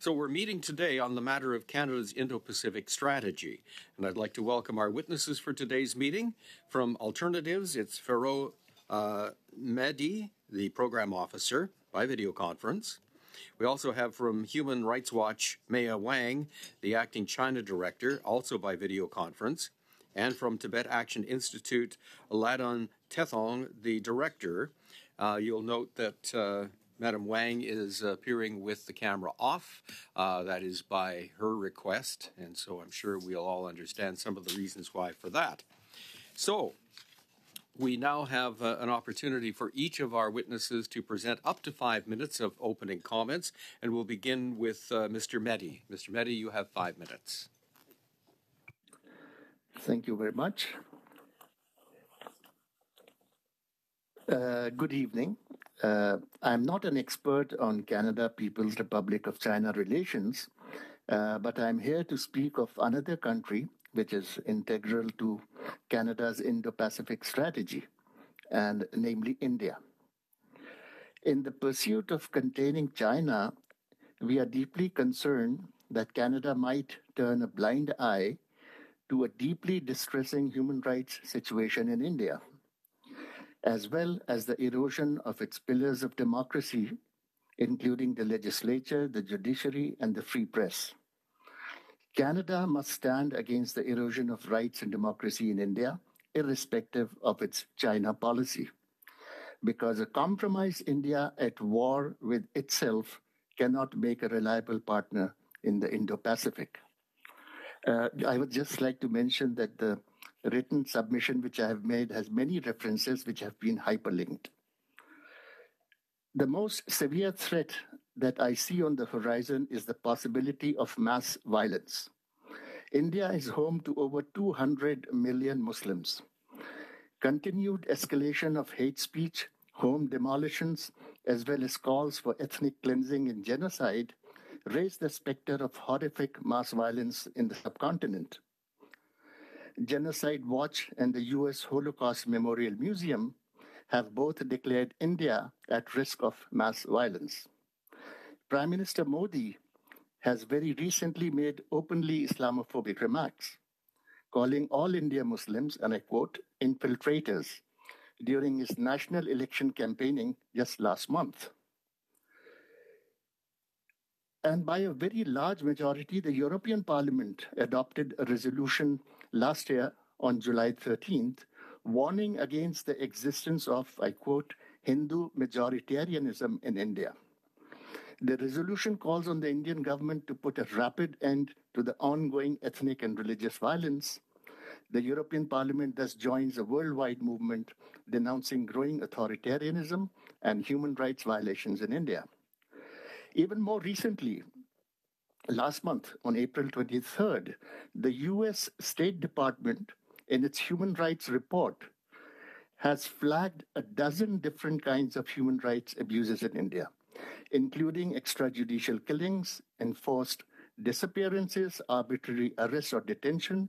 So we're meeting today on the matter of Canada's Indo-Pacific strategy. And I'd like to welcome our witnesses for today's meeting. From Alternatives, it's Feroz uh, the program officer, by video conference. We also have from Human Rights Watch, Maya Wang, the acting China director, also by video conference. And from Tibet Action Institute, Lhadon Tethong, the director. Uh, you'll note that uh, Madam Wang is appearing with the camera off. Uh, that is by her request, and so I'm sure we'll all understand some of the reasons why for that. So, we now have uh, an opportunity for each of our witnesses to present up to five minutes of opening comments, and we'll begin with uh, Mr. Mehdi. Mr. Mehdi, you have five minutes. Thank you very much. Uh, good evening. Uh, I'm not an expert on Canada People's Republic of China relations, uh, but I'm here to speak of another country which is integral to Canada's Indo Pacific strategy, and namely India. In the pursuit of containing China, we are deeply concerned that Canada might turn a blind eye to a deeply distressing human rights situation in India as well as the erosion of its pillars of democracy, including the legislature, the judiciary, and the free press. Canada must stand against the erosion of rights and democracy in India, irrespective of its China policy. Because a compromised India at war with itself cannot make a reliable partner in the Indo Pacific. Uh, I would just like to mention that the written submission which I have made has many references which have been hyperlinked. The most severe threat that I see on the horizon is the possibility of mass violence. India is home to over 200 million Muslims. Continued escalation of hate speech, home demolitions, as well as calls for ethnic cleansing and genocide raise the specter of horrific mass violence in the subcontinent. Genocide Watch and the US Holocaust Memorial Museum have both declared India at risk of mass violence. Prime Minister Modi has very recently made openly Islamophobic remarks, calling all India Muslims, and I quote, infiltrators during his national election campaigning just last month. And by a very large majority, the European Parliament adopted a resolution last year on July 13th, warning against the existence of, I quote, Hindu majoritarianism in India. The resolution calls on the Indian government to put a rapid end to the ongoing ethnic and religious violence. The European Parliament thus joins a worldwide movement denouncing growing authoritarianism and human rights violations in India. Even more recently, last month on April 23rd, the US State Department, in its human rights report, has flagged a dozen different kinds of human rights abuses in India, including extrajudicial killings, enforced disappearances, arbitrary arrest or detention,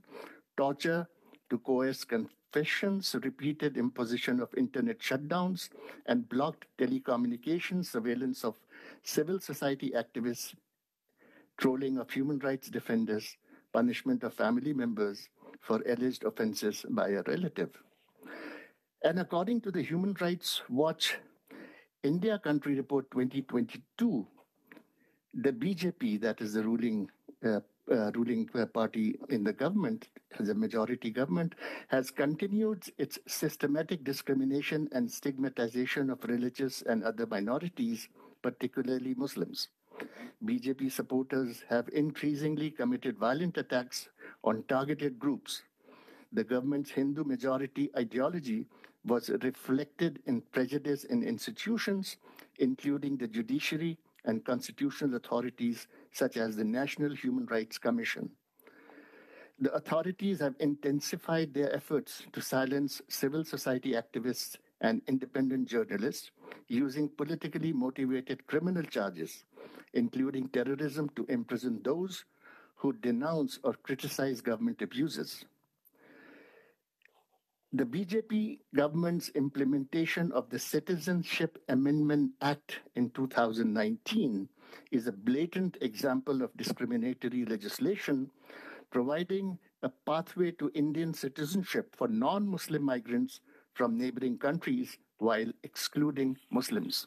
torture to coerce confessions, repeated imposition of internet shutdowns, and blocked telecommunications, surveillance of civil society activists, trolling of human rights defenders, punishment of family members for alleged offenses by a relative. And according to the Human Rights Watch India Country Report 2022, the BJP, that is the ruling uh, uh, ruling party in the government, as a majority government, has continued its systematic discrimination and stigmatization of religious and other minorities particularly Muslims. BJP supporters have increasingly committed violent attacks on targeted groups. The government's Hindu majority ideology was reflected in prejudice in institutions, including the judiciary and constitutional authorities such as the National Human Rights Commission. The authorities have intensified their efforts to silence civil society activists and independent journalists using politically motivated criminal charges, including terrorism, to imprison those who denounce or criticize government abuses. The BJP government's implementation of the Citizenship Amendment Act in 2019 is a blatant example of discriminatory legislation providing a pathway to Indian citizenship for non Muslim migrants from neighboring countries while excluding Muslims.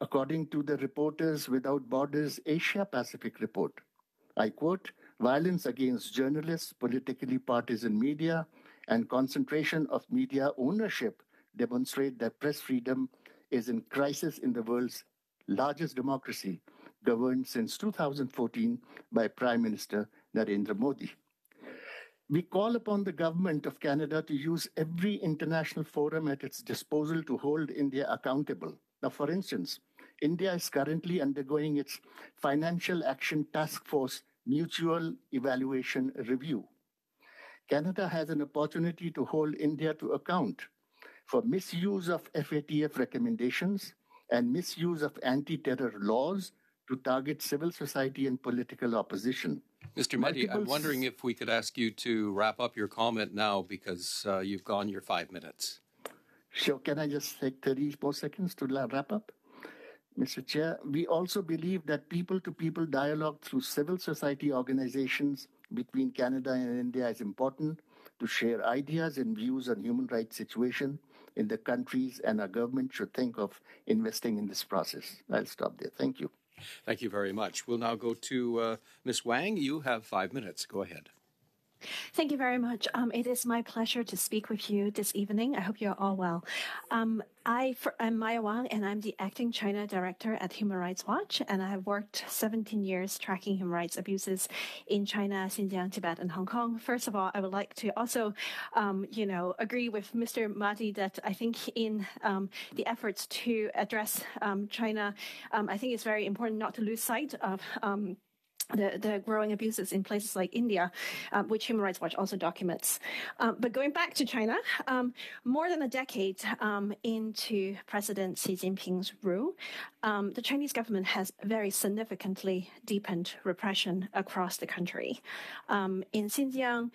According to the Reporters Without Borders Asia Pacific report, I quote, violence against journalists, politically partisan media, and concentration of media ownership demonstrate that press freedom is in crisis in the world's largest democracy, governed since 2014 by Prime Minister Narendra Modi. We call upon the government of Canada to use every international forum at its disposal to hold India accountable. Now, for instance, India is currently undergoing its Financial Action Task Force Mutual Evaluation Review. Canada has an opportunity to hold India to account for misuse of FATF recommendations and misuse of anti terror laws to target civil society and political opposition. Mr. Mehdi, I'm wondering if we could ask you to wrap up your comment now because uh, you've gone your five minutes. Sure. Can I just take 30 more seconds to wrap up? Mr. Chair, we also believe that people to people dialogue through civil society organizations between Canada and India is important to share ideas and views on human rights situation in the countries, and our government should think of investing in this process. I'll stop there. Thank you. Thank you very much. We'll now go to uh, Ms. Wang. You have five minutes. Go ahead. Thank you very much. Um, it is my pleasure to speak with you this evening. I hope you're all well. Um, I, am Maya Wang, and I'm the acting China director at Human Rights Watch, and I have worked 17 years tracking human rights abuses in China, Xinjiang, Tibet, and Hong Kong. First of all, I would like to also, um, you know, agree with Mr. Mehdi that I think in um, the efforts to address um, China, um, I think it's very important not to lose sight of the, the growing abuses in places like India, uh, which Human Rights Watch also documents. Um, but going back to China, um, more than a decade um, into President Xi Jinping's rule, um, the Chinese government has very significantly deepened repression across the country. Um, in Xinjiang,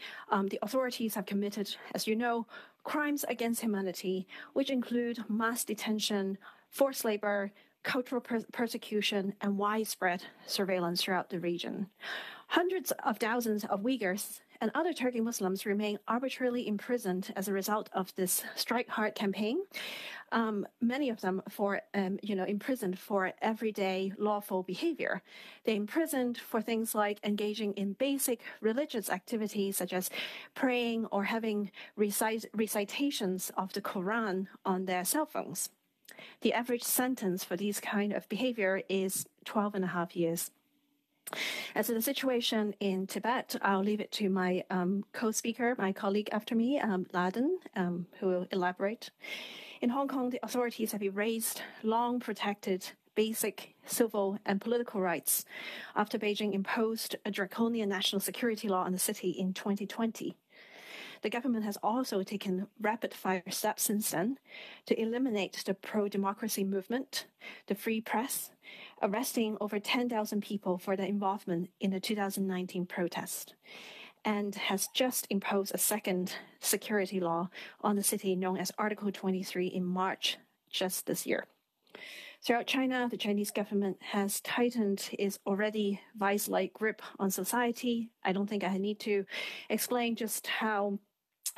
the authorities have committed, as you know, crimes against humanity, which include mass detention, forced labor, cultural per- persecution, and widespread surveillance throughout the region. Hundreds of thousands of Uyghurs and other Turkic Muslims remain arbitrarily imprisoned as a result of this strike hard campaign. Um, many of them for, um, you know, imprisoned for everyday lawful behavior. They're imprisoned for things like engaging in basic religious activities such as praying or having recite- recitations of the Quran on their cell phones. The average sentence for these kind of behavior is 12 and a half years. As to the situation in Tibet, I'll leave it to my um, co-speaker, my colleague after me, um, Lhadon, um, who will elaborate. In Hong Kong, the authorities have erased long protected basic civil and political rights after Beijing imposed a draconian national security law on the city in 2020. The government has also taken rapid fire steps since then to eliminate the pro democracy movement, the free press, arresting over 10,000 people for their involvement in the 2019 protest, and has just imposed a second security law on the city known as Article 23 in March just this year. Throughout China, the Chinese government has tightened its already vice like grip on society. I don't think I need to explain just how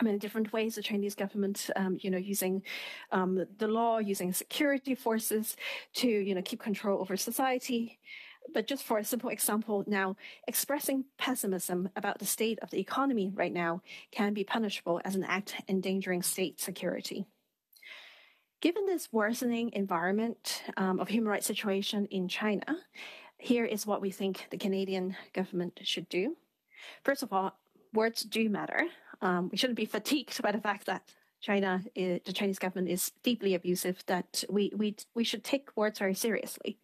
many different ways the Chinese government, um, you know, using um, the law, using security forces to, you know, keep control over society. But just for a simple example, now expressing pessimism about the state of the economy right now can be punishable as an act endangering state security. Given this worsening environment um, of human rights situation in China, here is what we think the Canadian government should do. First of all, words do matter. Um, we shouldn't be fatigued by the fact that China, the Chinese government is deeply abusive, that we, we, we should take words very seriously.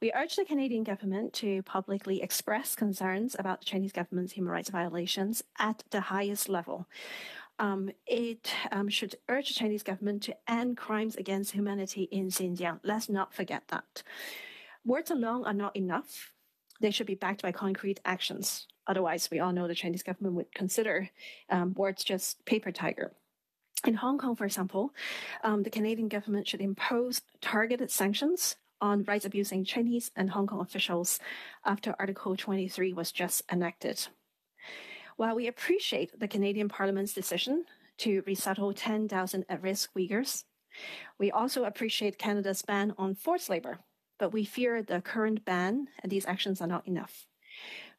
We urge the Canadian government to publicly express concerns about the Chinese government's human rights violations at the highest level. Um, it um, should urge the Chinese government to end crimes against humanity in Xinjiang. Let's not forget that. Words alone are not enough. They should be backed by concrete actions. Otherwise, we all know the Chinese government would consider um, words just paper tiger. In Hong Kong, for example, um, the Canadian government should impose targeted sanctions on rights abusing Chinese and Hong Kong officials after Article 23 was just enacted. While we appreciate the Canadian Parliament's decision to resettle 10,000 at risk Uyghurs, we also appreciate Canada's ban on forced labor, but we fear the current ban and these actions are not enough.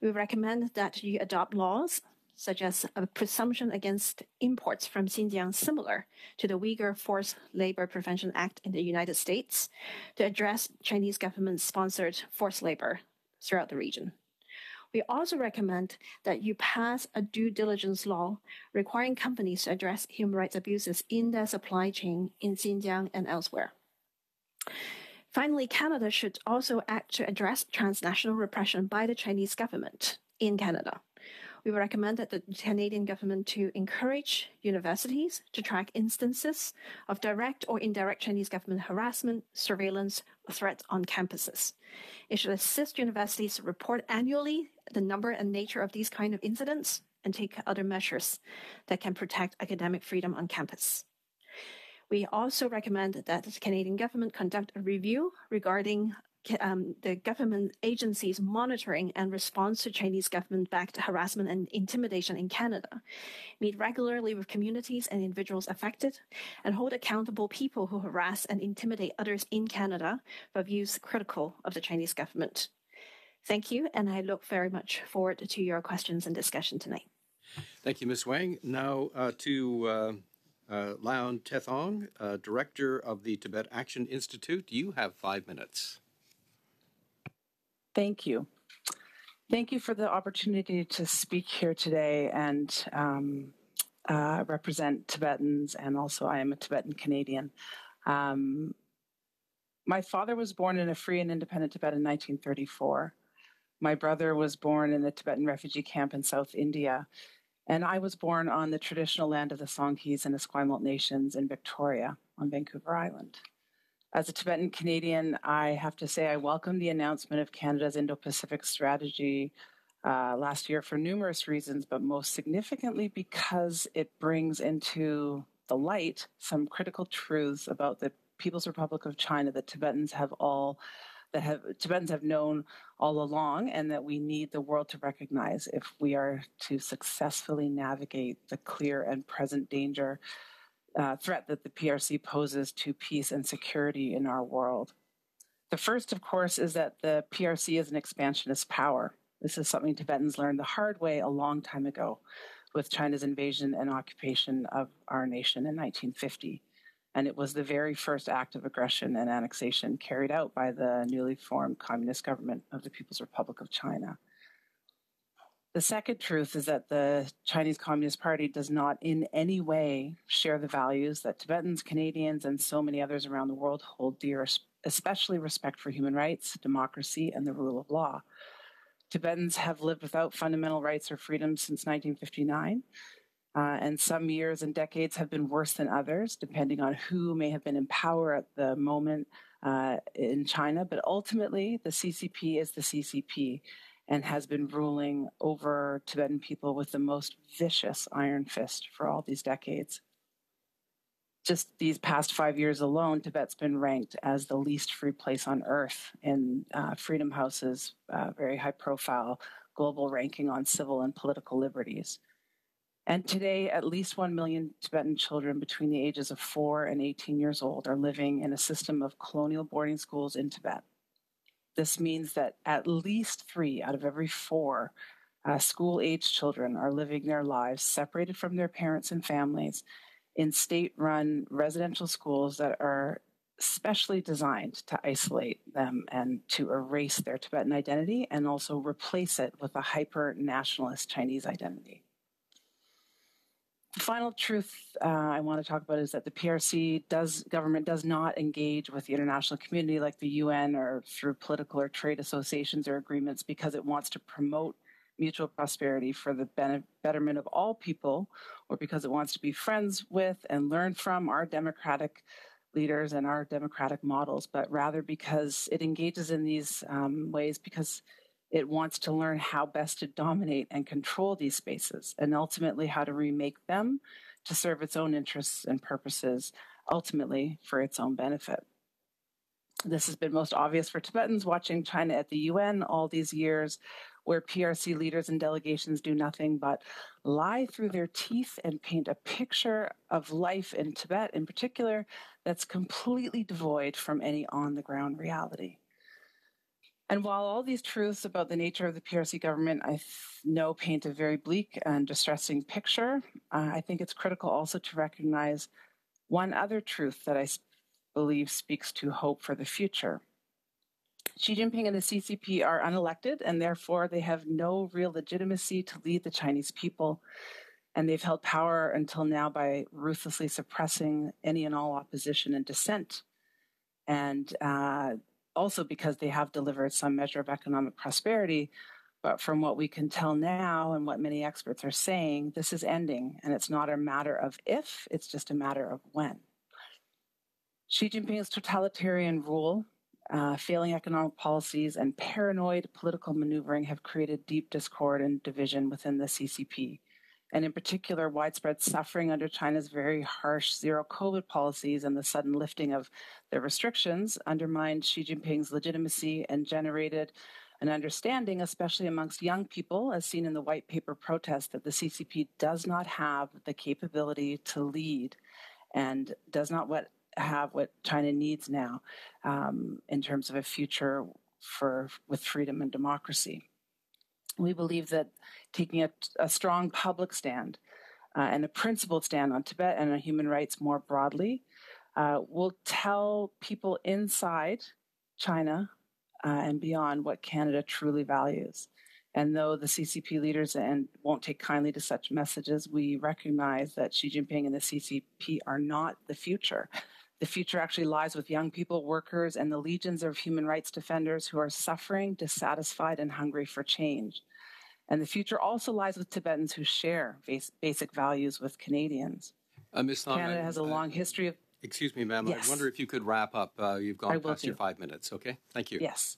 We recommend that you adopt laws such as a presumption against imports from Xinjiang similar to the Uyghur Forced Labor Prevention Act in the United States to address Chinese government sponsored forced labor throughout the region. We also recommend that you pass a due diligence law requiring companies to address human rights abuses in their supply chain in Xinjiang and elsewhere. Finally, Canada should also act to address transnational repression by the Chinese government in Canada we recommend that the Canadian government to encourage universities to track instances of direct or indirect Chinese government harassment, surveillance, or threats on campuses. It should assist universities to report annually the number and nature of these kind of incidents and take other measures that can protect academic freedom on campus. We also recommend that the Canadian government conduct a review regarding um, the government agencies monitoring and response to Chinese government-backed harassment and intimidation in Canada, meet regularly with communities and individuals affected, and hold accountable people who harass and intimidate others in Canada for views critical of the Chinese government. Thank you, and I look very much forward to your questions and discussion tonight. Thank you, Ms. Wang. Now uh, to uh, uh, Tethong, uh, Director of the Tibet Action Institute. You have five minutes. Thank you. Thank you for the opportunity to speak here today and um, uh, represent Tibetans, and also I am a Tibetan Canadian. Um, my father was born in a free and independent Tibet in 1934. My brother was born in a Tibetan refugee camp in South India, and I was born on the traditional land of the Songhees and Esquimalt nations in Victoria on Vancouver Island. As a Tibetan Canadian, I have to say I welcome the announcement of Canada's Indo Pacific strategy uh, last year for numerous reasons, but most significantly because it brings into the light some critical truths about the People's Republic of China that Tibetans have all that have Tibetans have known all along and that we need the world to recognize if we are to successfully navigate the clear and present danger uh, threat that the PRC poses to peace and security in our world. The first, of course, is that the PRC is an expansionist power. This is something Tibetans learned the hard way a long time ago with China's invasion and occupation of our nation in 1950. And it was the very first act of aggression and annexation carried out by the newly formed Communist government of the People's Republic of China. The second truth is that the Chinese Communist Party does not in any way share the values that Tibetans, Canadians, and so many others around the world hold dear, especially respect for human rights, democracy, and the rule of law. Tibetans have lived without fundamental rights or freedoms since 1959. Uh, and some years and decades have been worse than others, depending on who may have been in power at the moment uh, in China. But ultimately, the CCP is the CCP and has been ruling over Tibetan people with the most vicious iron fist for all these decades. Just these past five years alone, Tibet's been ranked as the least free place on earth in uh, Freedom House's uh, very high profile global ranking on civil and political liberties. And today, at least 1 million Tibetan children between the ages of 4 and 18 years old are living in a system of colonial boarding schools in Tibet. This means that at least three out of every four uh, school age children are living their lives separated from their parents and families in state run residential schools that are specially designed to isolate them and to erase their Tibetan identity and also replace it with a hyper nationalist Chinese identity. The final truth uh, I want to talk about is that the PRC does government does not engage with the international community like the UN or through political or trade associations or agreements because it wants to promote mutual prosperity for the betterment of all people or because it wants to be friends with and learn from our democratic leaders and our democratic models, but rather because it engages in these um, ways because it wants to learn how best to dominate and control these spaces and ultimately how to remake them to serve its own interests and purposes, ultimately for its own benefit. this has been most obvious for Tibetans watching China at the UN all these years, where PRC leaders and delegations do nothing but lie through their teeth and paint a picture of life in Tibet in particular that's completely devoid from any on the ground reality. And while all these truths about the nature of the PRC government, I know paint a very bleak and distressing picture, uh, I think it's critical also to recognize one other truth that I believe speaks to hope for the future. Xi Jinping and the CCP are unelected, and therefore they have no real legitimacy to lead the Chinese people. And they've held power until now by ruthlessly suppressing any and all opposition and dissent. And uh, also because they have delivered some measure of economic prosperity. But from what we can tell now and what many experts are saying, this is ending. And it's not a matter of if, it's just a matter of when. Xi Jinping's totalitarian rule, uh, failing economic policies, and paranoid political maneuvering have created deep discord and division within the CCP and in particular, widespread suffering under China's very harsh zero COVID policies and the sudden lifting of their restrictions undermined Xi Jinping's legitimacy and generated an understanding, especially amongst young people, as seen in the white paper protest, that the CCP does not have the capability to lead and does not what, have what China needs now um, in terms of a future for with freedom and democracy we believe that taking a, a strong public stand uh, and a principled stand on Tibet and on human rights more broadly uh, will tell people inside China uh, and beyond what Canada truly values. And though the CCP leaders and won't take kindly to such messages, we recognize that Xi Jinping and the CCP are not the future. The future actually lies with young people, workers, and the legions of human rights defenders who are suffering, dissatisfied, and hungry for change. And the future also lies with Tibetans who share base, basic values with Canadians. Uh, Ms. Canada has a long history of. Excuse me, ma'am. Yes. I wonder if you could wrap up. Uh, you've gone past do. your five minutes. Okay. Thank you. Yes.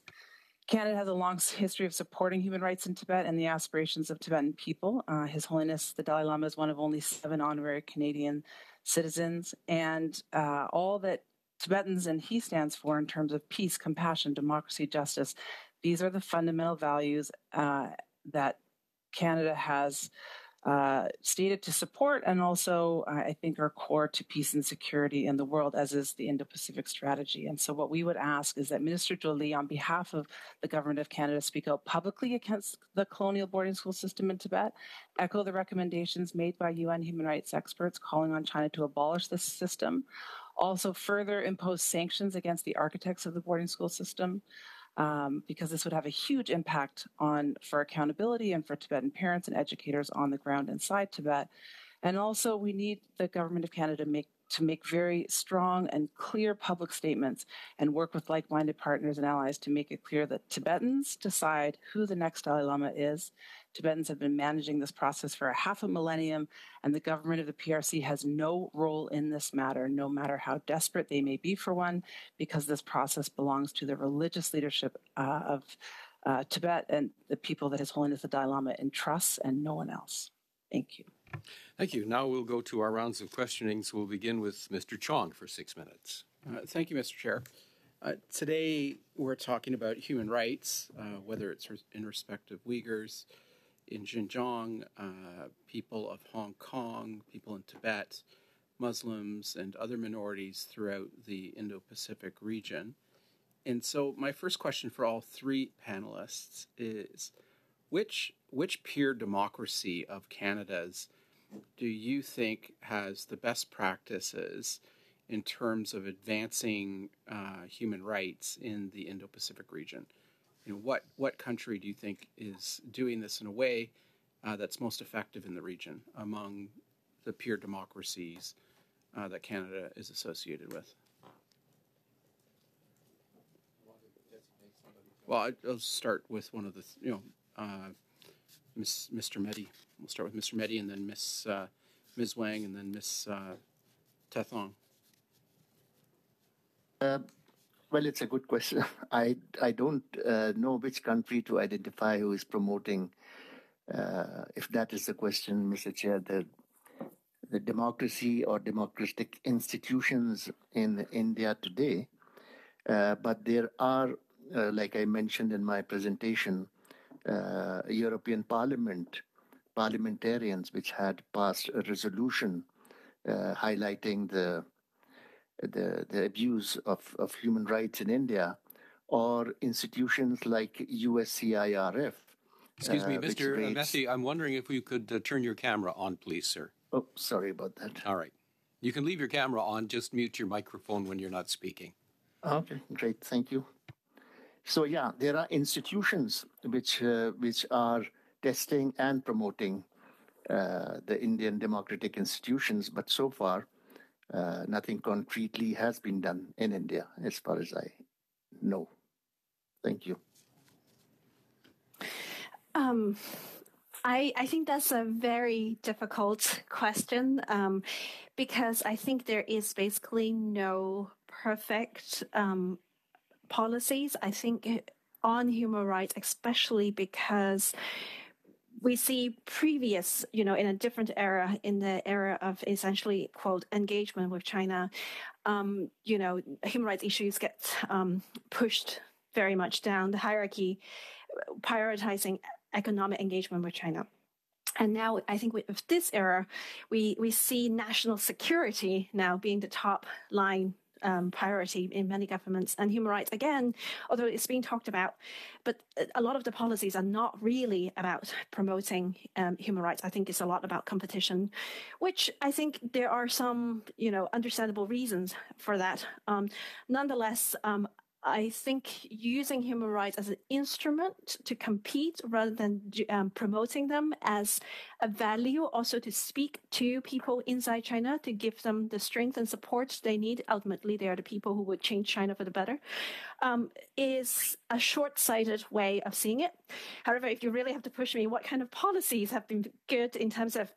Canada has a long history of supporting human rights in Tibet and the aspirations of Tibetan people. Uh, His Holiness the Dalai Lama is one of only seven honorary Canadian citizens, and uh, all that Tibetans and he stands for in terms of peace, compassion, democracy, justice. These are the fundamental values uh, that Canada has uh, stated to support and also, I think, are core to peace and security in the world, as is the Indo Pacific strategy. And so, what we would ask is that Minister Joly, on behalf of the Government of Canada, speak out publicly against the colonial boarding school system in Tibet, echo the recommendations made by UN human rights experts calling on China to abolish this system, also further impose sanctions against the architects of the boarding school system um, because this would have a huge impact on for accountability and for Tibetan parents and educators on the ground inside Tibet. And also, we need the government of Canada make to make very strong and clear public statements and work with like minded partners and allies to make it clear that Tibetans decide who the next Dalai Lama is Tibetans have been managing this process for a half a millennium, and the government of the PRC has no role in this matter, no matter how desperate they may be for one, because this process belongs to the religious leadership uh, of uh, Tibet and the people that His Holiness the Dalai Lama entrusts, and no one else. Thank you. Thank you. Now we'll go to our rounds of questionings. We'll begin with Mr. Chong for six minutes. Uh, thank you, Mr. Chair. Uh, today, we're talking about human rights, uh, whether it's in respect of Uyghurs, in Xinjiang, uh, people of Hong Kong, people in Tibet, Muslims, and other minorities throughout the Indo Pacific region. And so, my first question for all three panelists is which, which peer democracy of Canada's do you think has the best practices in terms of advancing uh, human rights in the Indo Pacific region? you know, what what country do you think is doing this in a way uh, that's most effective in the region among the peer democracies uh, that Canada is associated with? Well, I'll start with one of the, you know, Miss, Mr. Mehdi. We'll start with Mr. Mehdi and then Miss uh, Ms. Wang and then Miss uh, Tethong. Uh, well, it's a good question. I I don't uh, know which country to identify who is promoting. Uh, if that is the question, Mr. Chair, the the democracy or democratic institutions in India today. Uh, but there are, like I mentioned in my presentation, uh, European Parliament parliamentarians which had passed a resolution uh, highlighting the, the the abuse of, of human rights in India, or institutions like USCIRF. Excuse me, uh, Mr. rates- Messi, I'm wondering if you could uh, turn your camera on, please, sir. Oh, sorry about that. All right. You can leave your camera on, just mute your microphone when you're not speaking. Okay, great, thank you. So yeah, there are institutions which uh, which are testing and promoting uh, the Indian democratic institutions, but so far uh, nothing concretely has been done in India, as far as I know. Thank you. Um, I, I think that's a very difficult question um, because I think there is basically no perfect um, policies. I think on human rights, especially because we see previous, you know, in a different era, in the era of essentially quote engagement with China, um, you know, human rights issues get um, pushed very much down the hierarchy, prioritizing economic engagement with China. And now I think with this era, we, we see national security now being the top line um, priority in many governments and human rights again although it's being talked about. But a lot of the policies are not really about promoting um, human rights. I think it's a lot about competition which i think there are some you know understandable reasons for that. Um, nonetheless um, I think using human rights as an instrument to compete rather than um, promoting them as a value, also to speak to people inside China to give them the strength and support they need. Ultimately, they are the people who would change China for the better, um, is a short sighted way of seeing it. However, if you really have to push me, what kind of policies have been good in terms of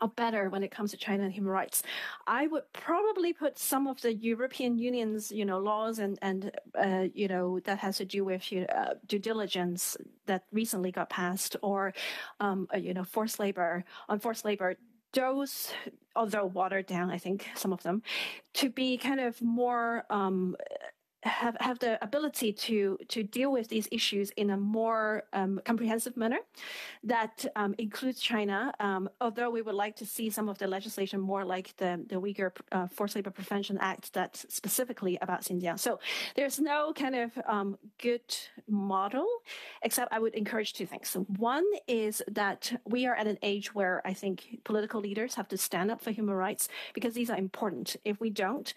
or better when it comes to China and human rights. I would probably put some of the European Union's, you know, laws and and uh, you know that has to do with uh, due diligence that recently got passed, or um, uh, you know, forced labor on forced labor. Those, although watered down, I think some of them, to be kind of more um, have have the ability to to deal with these issues in a more um, comprehensive manner that um, includes China. Um, although we would like to see some of the legislation more like the the Uyghur uh, Forced Labor Prevention Act that's specifically about Xinjiang. So there's no kind of um, good model, except I would encourage two things. One is that we are at an age where I think political leaders have to stand up for human rights because these are important. If we don't,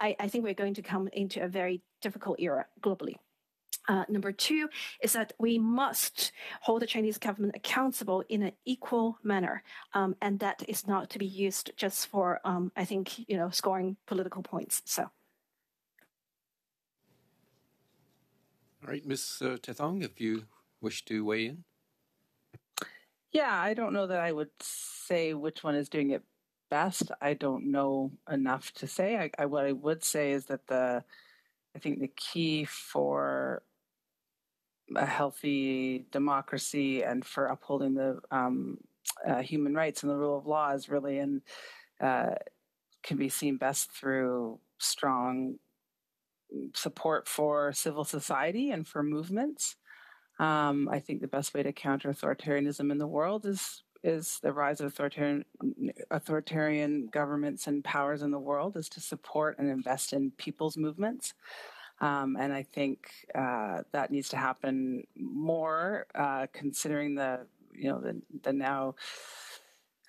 I, I think we're going to come into a very difficult era globally. Uh, number two is that we must hold the Chinese government accountable in an equal manner, um, and that is not to be used just for, um, I think, you know, scoring political points. So. All right, Ms. Uh, Tethong, if you wish to weigh in. Yeah, I don't know that I would say which one is doing it best. I don't know enough to say. I, I, what I would say is that the, I think the key for a healthy democracy and for upholding the um, uh, human rights and the rule of law is really and uh, can be seen best through strong support for civil society and for movements. Um, I think the best way to counter authoritarianism in the world is is the rise of authoritarian authoritarian governments and powers in the world is to support and invest in people's movements. Um, and I think uh, that needs to happen more, uh, considering the you know the the now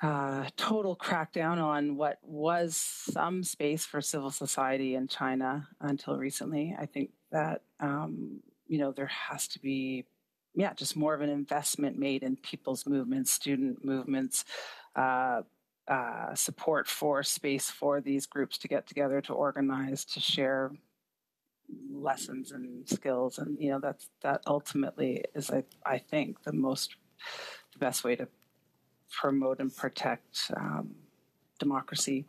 uh, total crackdown on what was some space for civil society in China until recently. I think that um, you know there has to be yeah, just more of an investment made in people's movements, student movements, uh, uh, support for space for these groups to get together, to organize, to share lessons and skills, and you know that's that ultimately is, I, I think, the most the best way to promote and protect um, democracy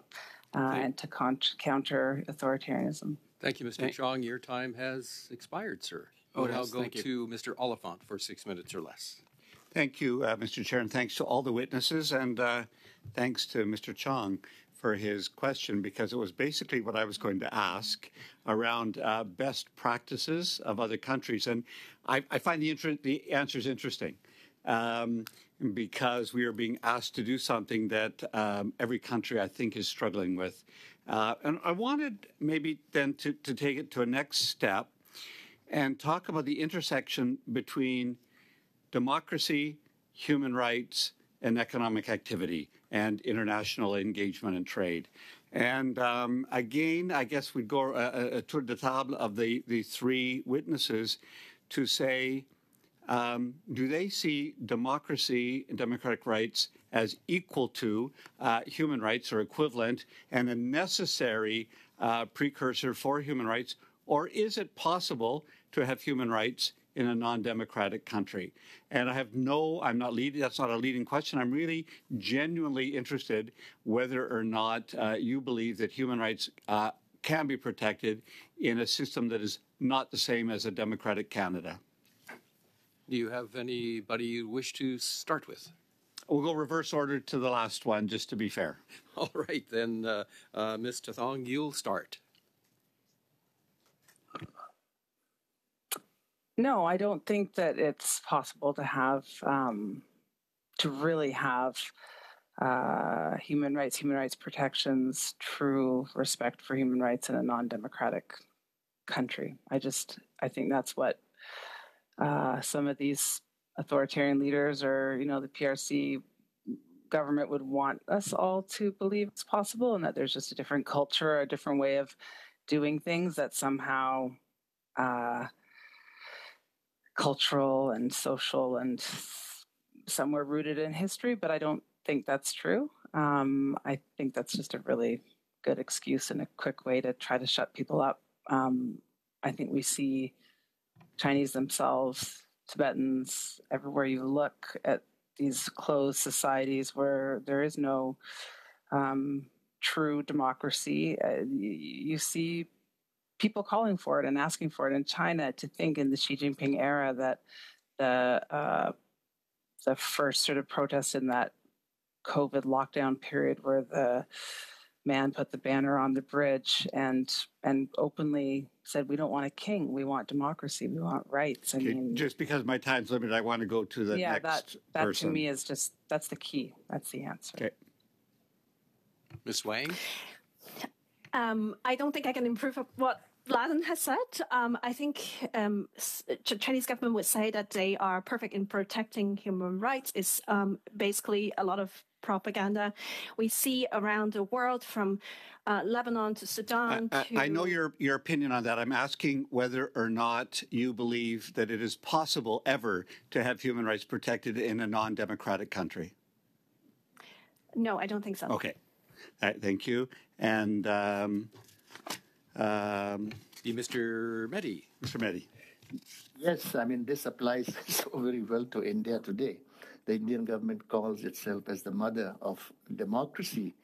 uh, and to con- counter authoritarianism. Thank you, Mr. Thank- Chong. Your time has expired, sir. Oh, We'll now yes, go to Mr. Oliphant for six minutes or less. Thank you, uh, Mr. Chair, and thanks to all the witnesses, and uh, thanks to Mr. Chong for his question because it was basically what I was going to ask around uh, best practices of other countries. And I, I find the, inter- the answers interesting um, because we are being asked to do something that um, every country, I think, is struggling with. Uh, and I wanted maybe then to, to take it to a next step and talk about the intersection between democracy, human rights, and economic activity and international engagement and trade. And um, again, I guess we'd go a, a tour de table of the, the three witnesses to say, um, do they see democracy and democratic rights as equal to uh, human rights or equivalent and a necessary uh, precursor for human rights? Or is it possible to have human rights in a non-democratic country? And I have no, I'm not leading, that's not a leading question. I'm really genuinely interested whether or not uh, you believe that human rights uh, can be protected in a system that is not the same as a democratic Canada. Do you have anybody you wish to start with? We'll go reverse order to the last one, just to be fair. All right, then, uh, uh, Ms. Tethong, you'll start. No, I don't think that it's possible to have um, to really have uh, human rights, human rights protections, true respect for human rights in a non-democratic country. I just I think that's what uh, some of these authoritarian leaders or you know the PRC government would want us all to believe it's possible and that there's just a different culture, a different way of doing things that somehow uh, cultural and social and somewhere rooted in history, but I don't think that's true. Um, I think that's just a really good excuse and a quick way to try to shut people up. Um, I think we see Chinese themselves, Tibetans, everywhere you look at these closed societies where there is no um, true democracy, uh, you, you see people calling for it and asking for it in China to think in the Xi Jinping era that the uh, the first sort of protest in that COVID lockdown period where the man put the banner on the bridge and and openly said we don't want a king. We want democracy. We want rights. I okay, mean just because my time's limited i want to go to the yeah, next that that person. to me is just that's the key. That's the answer. Okay. Ms wang? Um, I don't think I can improve what Lhadon has said, um, I think um, Chinese government would say that they are perfect in protecting human rights. Is um, basically a lot of propaganda we see around the world, from uh, Lebanon to Sudan. I, to... I know your your opinion on that. I'm asking whether or not you believe that it is possible ever to have human rights protected in a non-democratic country. No, I don't think so. Okay, right, thank you. And um, um, Mr. Mehdi. Mr. Mehdi. Yes, I mean, this applies so very well to India today. The Indian government calls itself as the mother of democracy.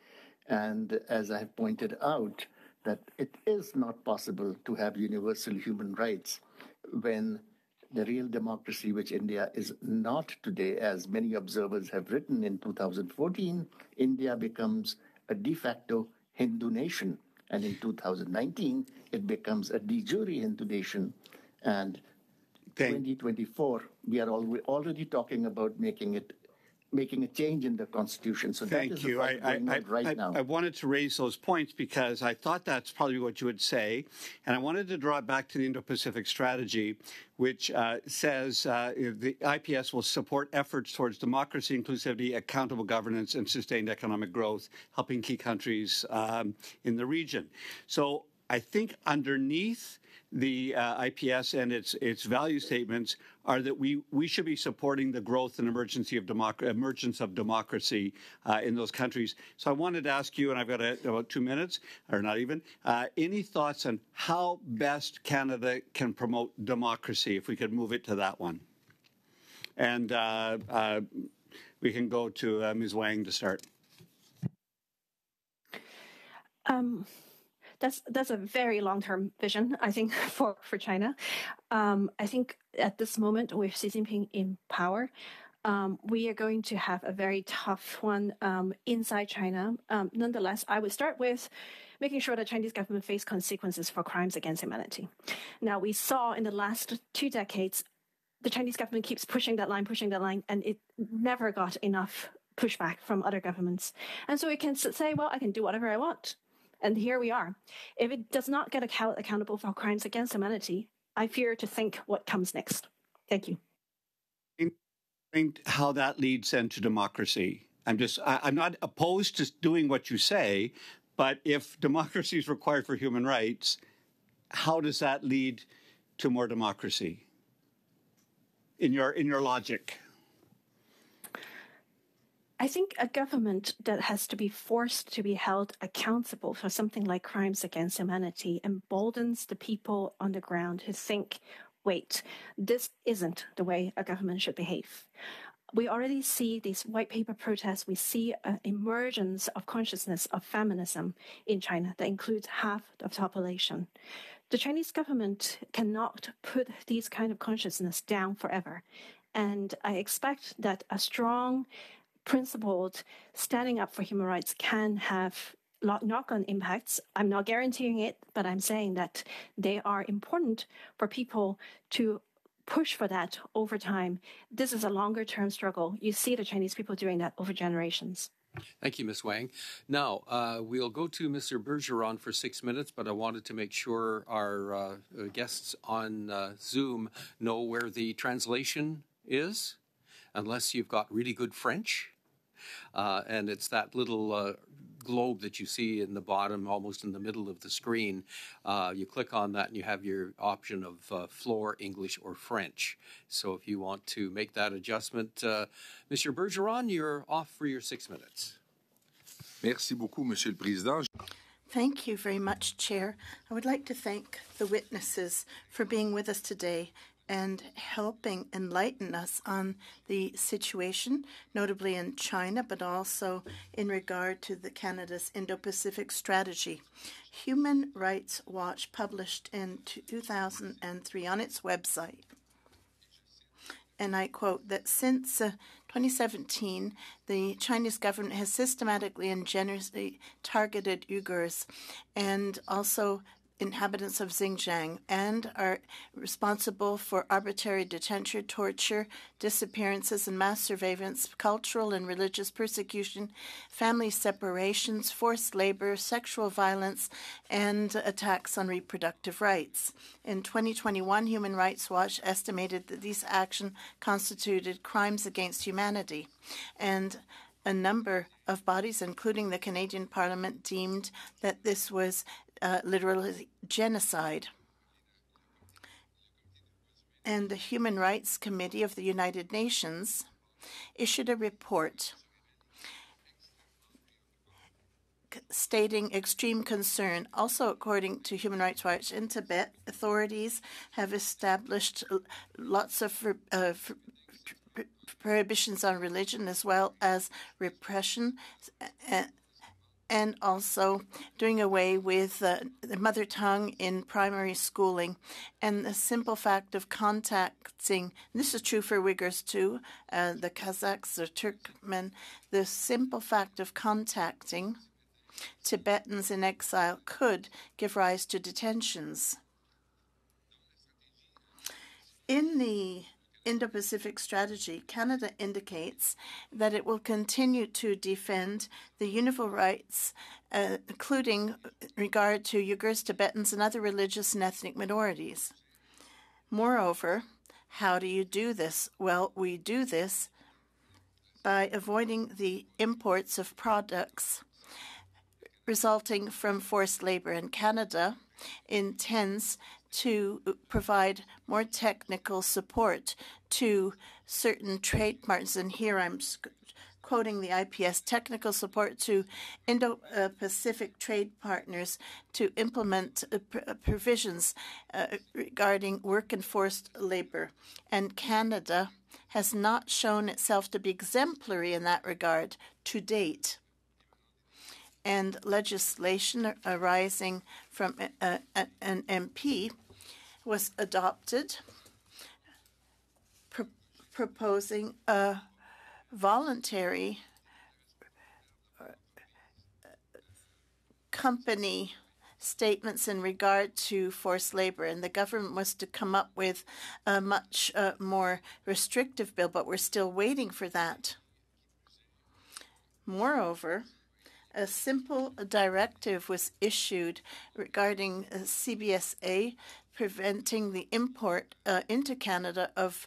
And as I have pointed out, that it is not possible to have universal human rights when the real democracy, which India is not today, as many observers have written in 2014, India becomes a de facto Hindu nation. And in 2019, it becomes a de jure Hindu. And Thank 2024, we are already talking about making it making a change in the constitution. So thank you. I, I, right I, now. I wanted to raise those points because I thought that's probably what you would say, and I wanted to draw it back to the Indo-Pacific strategy, which uh, says uh, the IPS will support efforts towards democracy, inclusivity, accountable governance, and sustained economic growth, helping key countries um, in the region. So I think underneath the uh, IPS and its its value statements are that we we should be supporting the growth and emergence of democ- emergence of democracy uh, in those countries. So I wanted to ask you, and I've got a, about two minutes, or not even, uh, any thoughts on how best Canada can promote democracy? If we could move it to that one, and uh, uh, we can go to uh, Ms. Wang to start. Um, that's that's a very long term vision, I think, for for China. Um, I think at this moment with Xi Jinping in power, um, we are going to have a very tough one um, inside China. Um, nonetheless, I would start with making sure the Chinese government face consequences for crimes against humanity. Now, we saw in the last two decades, the Chinese government keeps pushing that line, pushing that line, and it never got enough pushback from other governments. And so it can say, well, I can do whatever I want. And here we are. If it does not get account- accountable for crimes against humanity, I fear to think what comes next. Thank you. How that leads into democracy. I'm just, I, I'm not opposed to doing what you say, but if democracy is required for human rights, how does that lead to more democracy? In your in your logic. I think a government that has to be forced to be held accountable for something like crimes against humanity emboldens the people on the ground who think, wait, this isn't the way a government should behave. We already see these white paper protests. We see an emergence of consciousness of feminism in China that includes half of the population. The Chinese government cannot put these kind of consciousness down forever. And I expect that a strong principled standing up for human rights can have knock on impacts. I'm not guaranteeing it, but I'm saying that they are important for people to push for that over time. This is a longer term struggle. You see the Chinese people doing that over generations. Thank you, Ms. Wang. Now, uh, we'll go to Mr. Bergeron for six minutes, but I wanted to make sure our uh, guests on uh, Zoom know where the translation is, unless you've got really good French. Uh, and it's that little uh, globe that you see in the bottom, almost in the middle of the screen. Uh, you click on that and you have your option of uh, floor, English, or French. So if you want to make that adjustment, uh, Monsieur Bergeron, you're off for your six minutes. Merci beaucoup, Monsieur le Président. Thank you very much, Chair. I would like to thank the witnesses for being with us today and helping enlighten us on the situation, notably in China, but also in regard to the Canada's Indo-Pacific strategy. Human Rights Watch published in 2003 on its website, and I quote, that since uh, 2017, the Chinese government has systematically and generously targeted Uyghurs and also inhabitants of Xinjiang and are responsible for arbitrary detention, torture, disappearances, and mass surveillance, cultural and religious persecution, family separations, forced labor, sexual violence, and attacks on reproductive rights. In 2021, Human Rights Watch estimated that these actions constituted crimes against humanity. And a number of bodies, including the Canadian Parliament, deemed that this was uh, literally genocide. And the Human Rights Committee of the United Nations issued a report stating extreme concern. Also, according to Human Rights Watch in Tibet, authorities have established lots of uh, prohibitions on religion as well as repression and also doing away with uh, the mother tongue in primary schooling and the simple fact of contacting this is true for Uyghurs too, uh, the Kazakhs, the Turkmen, the simple fact of contacting Tibetans in exile could give rise to detentions. In the Indo Pacific strategy, Canada indicates that it will continue to defend the universal rights, uh, including regard to Uyghurs, Tibetans, and other religious and ethnic minorities. Moreover, how do you do this? Well, we do this by avoiding the imports of products resulting from forced labor. in Canada intends to provide more technical support to certain trade partners. And here I'm quoting the IPS technical support to Indo Pacific trade partners to implement uh, uh, provisions uh, regarding work and forced labor. And Canada has not shown itself to be exemplary in that regard to date and legislation arising from an MP was adopted, pro proposing a voluntary company statements in regard to forced labor, and the government was to come up with a much uh, more restrictive bill, but we're still waiting for that. Moreover, a simple directive was issued regarding uh, CBSA preventing the import uh, into Canada of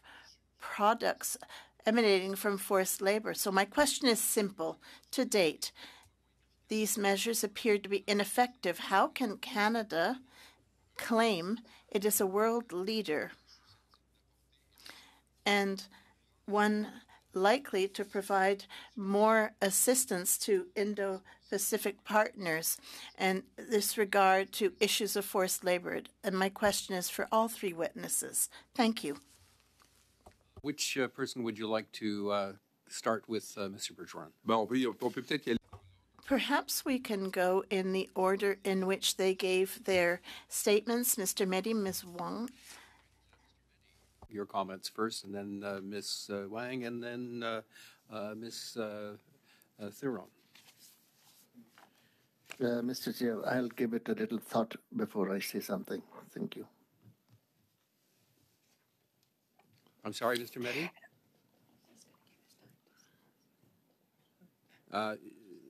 products emanating from forced labor. So, my question is simple. To date, these measures appear to be ineffective. How can Canada claim it is a world leader and one likely to provide more assistance to Indo Pacific partners and this regard to issues of forced labor? And my question is for all three witnesses. Thank you. Which uh, person would you like to uh, start with, uh, Mr. Bergeron? Perhaps we can go in the order in which they gave their statements. Mr. Mehdi, Ms. Wang. Your comments first, and then uh, Ms. Uh, Wang, and then uh, uh Ms. Uh, uh, Tethong. Mr. Chair, I'll give it a little thought before I say something. Thank you. I'm sorry, Mr. Mehdi?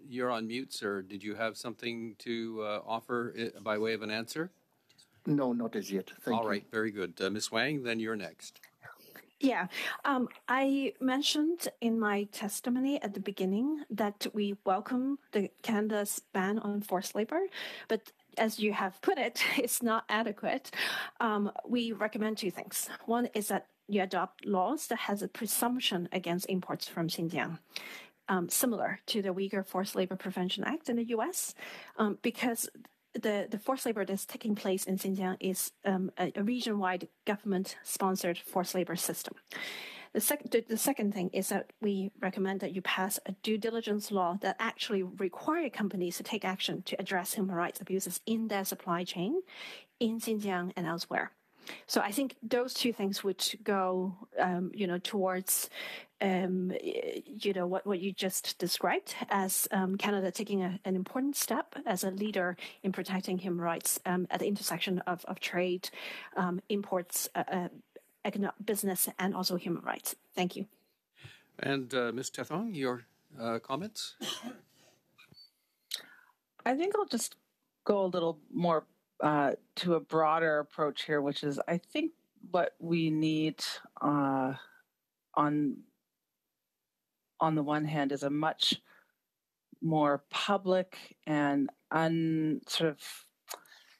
you're on mute, sir. Did you have something to uh, offer uh, by way of an answer? No, not as yet. Thank All you. right, very good. Uh, Ms. Wang, then you're next. Yeah, um, I mentioned in my testimony at the beginning that we welcome the Canada's ban on forced labor, but as you have put it, it's not adequate. Um, we recommend two things. One is that you adopt laws that has a presumption against imports from Xinjiang um, similar to the Uyghur Forced Labor Prevention Act in the U.S. Um, because the, the forced labor that's taking place in Xinjiang is um, a, a region-wide government-sponsored forced labor system. The, sec- the, the, second thing is that we recommend that you pass a due diligence law that actually require companies to take action to address human rights abuses in their supply chain in Xinjiang and elsewhere. So I think those two things would go, um, you know, towards, um, you know, what, what you just described as um, Canada taking a, an important step as a leader in protecting human rights um, at the intersection of, of trade, um, imports, uh, uh, business, and also human rights. Thank you. And uh, Ms. Tethong, your uh, comments? I think I'll just go a little more uh, to a broader approach here, which is I think what we need uh, on on the one hand is a much more public and un sort of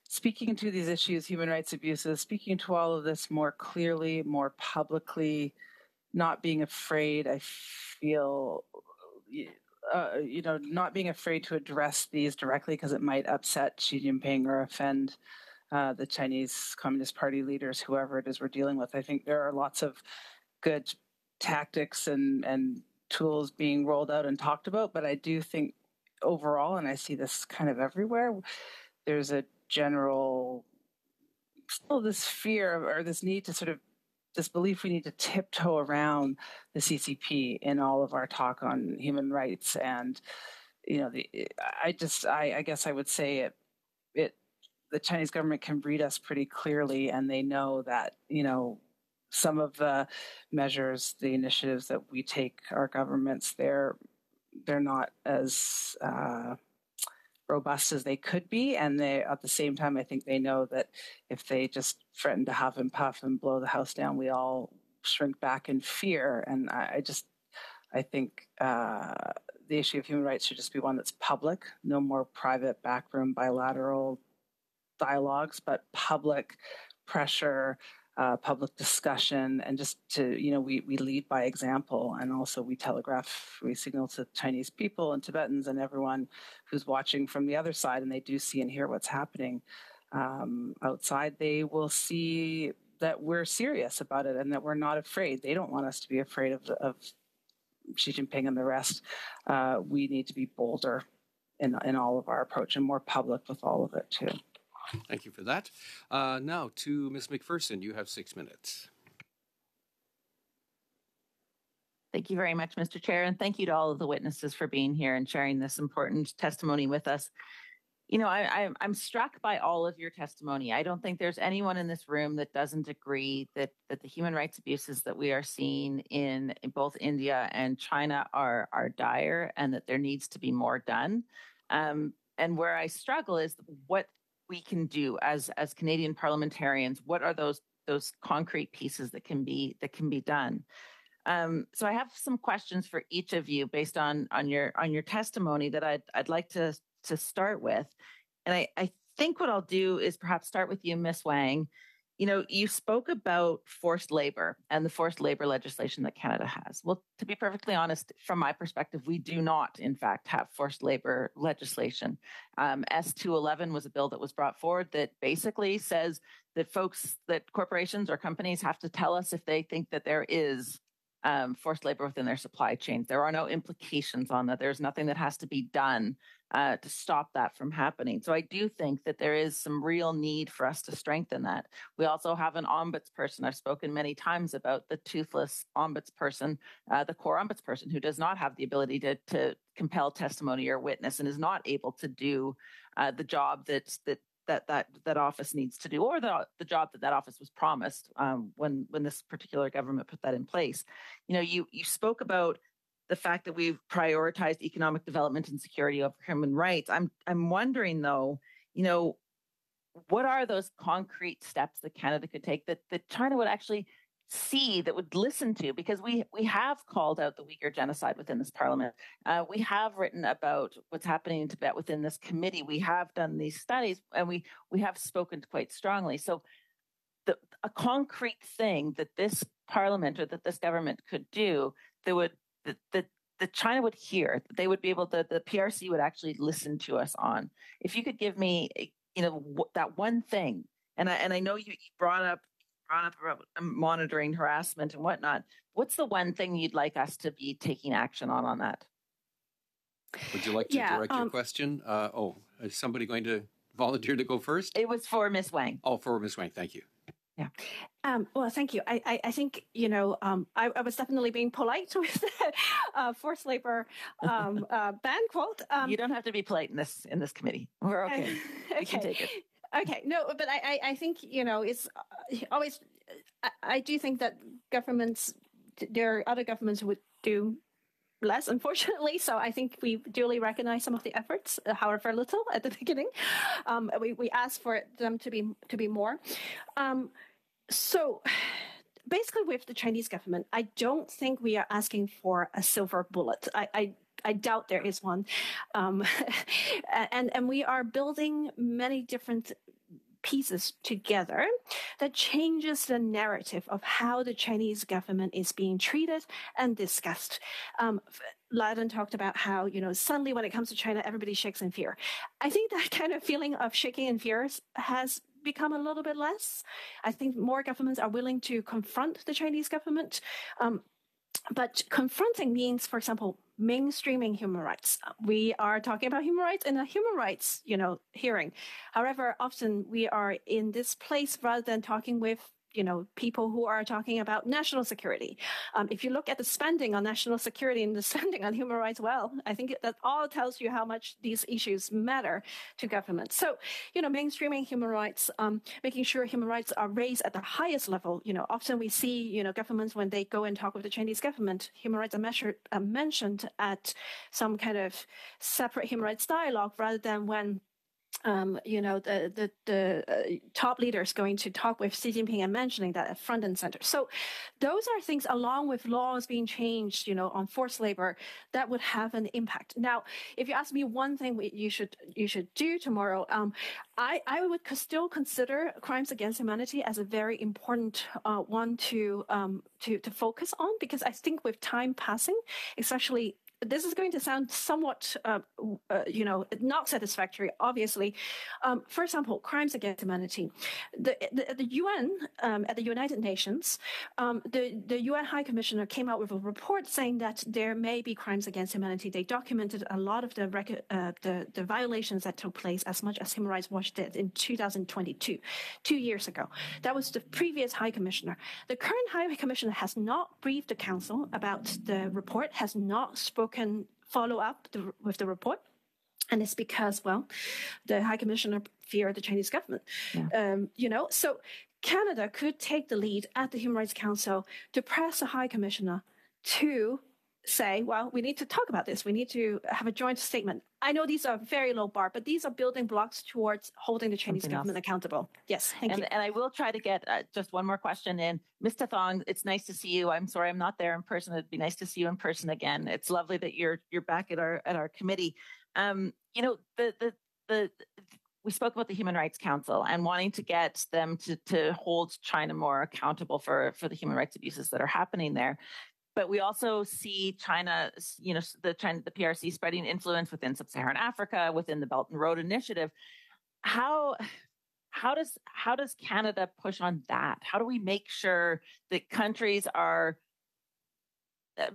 speaking to these issues, human rights abuses, speaking to all of this more clearly, more publicly, not being afraid. I feel uh, you know, not being afraid to address these directly because it might upset Xi Jinping or offend uh, the Chinese Communist Party leaders, whoever it is we're dealing with. I think there are lots of good tactics and, and tools being rolled out and talked about, but I do think overall, and I see this kind of everywhere, there's a general still this fear or this need to sort of this belief we need to tiptoe around the CCP in all of our talk on human rights. And, you know, the, I just, I, I guess I would say it, it, the Chinese government can read us pretty clearly and they know that, you know, some of the measures, the initiatives that we take, our governments, they're, they're not as, uh, robust as they could be. And they, at the same time, I think they know that if they just threaten to huff and puff and blow the house down, we all shrink back in fear. And I, I just, I think uh, the issue of human rights should just be one that's public, no more private backroom bilateral dialogues, but public pressure uh, public discussion and just to you know we, we lead by example and also we telegraph we signal to chinese people and tibetans and everyone who's watching from the other side and they do see and hear what's happening um, outside. They will see that we're serious about it and that we're not afraid. They don't want us to be afraid of, of xi jinping and the rest. Uh, we need to be bolder in, in all of our approach and more public with all of it too Thank you for that. Uh, now to Ms. McPherson, you have six minutes. Thank you very much, Mr. Chair, and thank you to all of the witnesses for being here and sharing this important testimony with us. You know, I, am struck by all of your testimony. I don't think there's anyone in this room that doesn't agree that that the human rights abuses that we are seeing in, in both India and China are are dire, and that there needs to be more done. Um, and where I struggle is what we can do as as Canadian parliamentarians. What are those those concrete pieces that can be that can be done? Um, so I have some questions for each of you based on on your on your testimony that I'd I'd like to to start with, and I I think what I'll do is perhaps start with you, Miss Wang. You know, you spoke about forced labor and the forced labor legislation that Canada has. Well, to be perfectly honest, from my perspective, we do not, in fact, have forced labor legislation. Um, S211 was a bill that was brought forward that basically says that folks, that corporations or companies have to tell us if they think that there is um, forced labor within their supply chains. There are no implications on that. There's nothing that has to be done uh, to stop that from happening. So I do think that there is some real need for us to strengthen that. We also have an ombudsperson. I've spoken many times about the toothless ombudsperson, uh, the core ombudsperson, who does not have the ability to, to compel testimony or witness and is not able to do uh, the job that's that that that that office needs to do, or the the job that that office was promised um, when when this particular government put that in place. You know, you you spoke about the fact that we've prioritized economic development and security over human rights. I'm I'm wondering though, you know, what are those concrete steps that Canada could take that that China would actually see that would listen to because we we have called out the Uyghur genocide within this parliament. Uh, we have written about what's happening in Tibet within this committee. We have done these studies and we we have spoken quite strongly. So the a concrete thing that this parliament or that this government could do that would that that that China would hear, that they would be able to, the PRC would actually listen to us on. If you could give me, you know, that one thing, and I and I know you brought up brought up about monitoring harassment and whatnot. What's the one thing you'd like us to be taking action on on that? Would you like to yeah, direct um, your question? Uh, oh, is somebody going to volunteer to go first? It was for Miss Wang. Oh, for Miss Wang. Thank you. Yeah. Um, well, thank you. I, I, I think, you know, um, I, I, was definitely being polite with the uh, forced labor um, uh, ban quote. Um, you don't have to be polite in this in this committee. We're okay. okay. We can take it. Okay, no, but I, I, think you know it's uh, always. I, I do think that governments, there are other governments who would do less, unfortunately. So I think we duly recognize some of the efforts, uh, however little at the beginning. Um, we we ask for them to be to be more. Um, so basically, with the Chinese government, I don't think we are asking for a silver bullet. I, I I doubt there is one. Um, and, and we are building many different pieces together that changes the narrative of how the Chinese government is being treated and discussed. Um, Lhadon talked about how, you know, suddenly when it comes to China, everybody shakes in fear. I think that kind of feeling of shaking in fear has become a little bit less. I think more governments are willing to confront the Chinese government. Um, but confronting means, for example, mainstreaming human rights. We are talking about human rights in a human rights, you know, hearing. However, often we are in this place rather than talking with you know, people who are talking about national security. Um, if you look at the spending on national security and the spending on human rights, well, I think that all tells you how much these issues matter to government. So, you know, mainstreaming human rights, um, making sure human rights are raised at the highest level. You know, often we see, you know, governments when they go and talk with the Chinese government, human rights are measured, uh, mentioned at some kind of separate human rights dialogue rather than when um, you know, the the, the uh, top leaders going to talk with Xi Jinping and mentioning that front and center. So, those are things, along with laws being changed, you know, on forced labor, that would have an impact. Now, if you ask me one thing you should you should do tomorrow, um, I I would still consider crimes against humanity as a very important uh, one to um, to to focus on because I think with time passing, especially this is going to sound somewhat, uh, uh, you know, not satisfactory. Obviously, um, for example, crimes against humanity. The the, the UN um, at the United Nations, um, the the UN High Commissioner came out with a report saying that there may be crimes against humanity. They documented a lot of the record, uh, the the violations that took place, as much as Human Rights Watch did in 2022, two years ago. That was the previous High Commissioner. The current High Commissioner has not briefed the Council about the report, has not spoken follow up the, with the report. And it's because, well, the High Commissioner feared the Chinese government. Yeah. Um, you know, so Canada could take the lead at the Human Rights Council to press the High Commissioner to say, well, we need to talk about this. We need to have a joint statement. I know these are very low bar, but these are building blocks towards holding the Chinese Something government else. accountable. Yes, thank and, you. And I will try to get uh, just one more question in. Mr. Tethong, it's nice to see you. I'm sorry I'm not there in person. It'd be nice to see you in person again. It's lovely that you're you're back at our at our committee. Um, you know, the the the we spoke about the Human Rights Council and wanting to get them to, to hold China more accountable for, for the human rights abuses that are happening there but we also see China, you know, the China, the PRC spreading influence within sub-Saharan Africa, within the Belt and Road Initiative. How how does how does Canada push on that? How do we make sure that countries are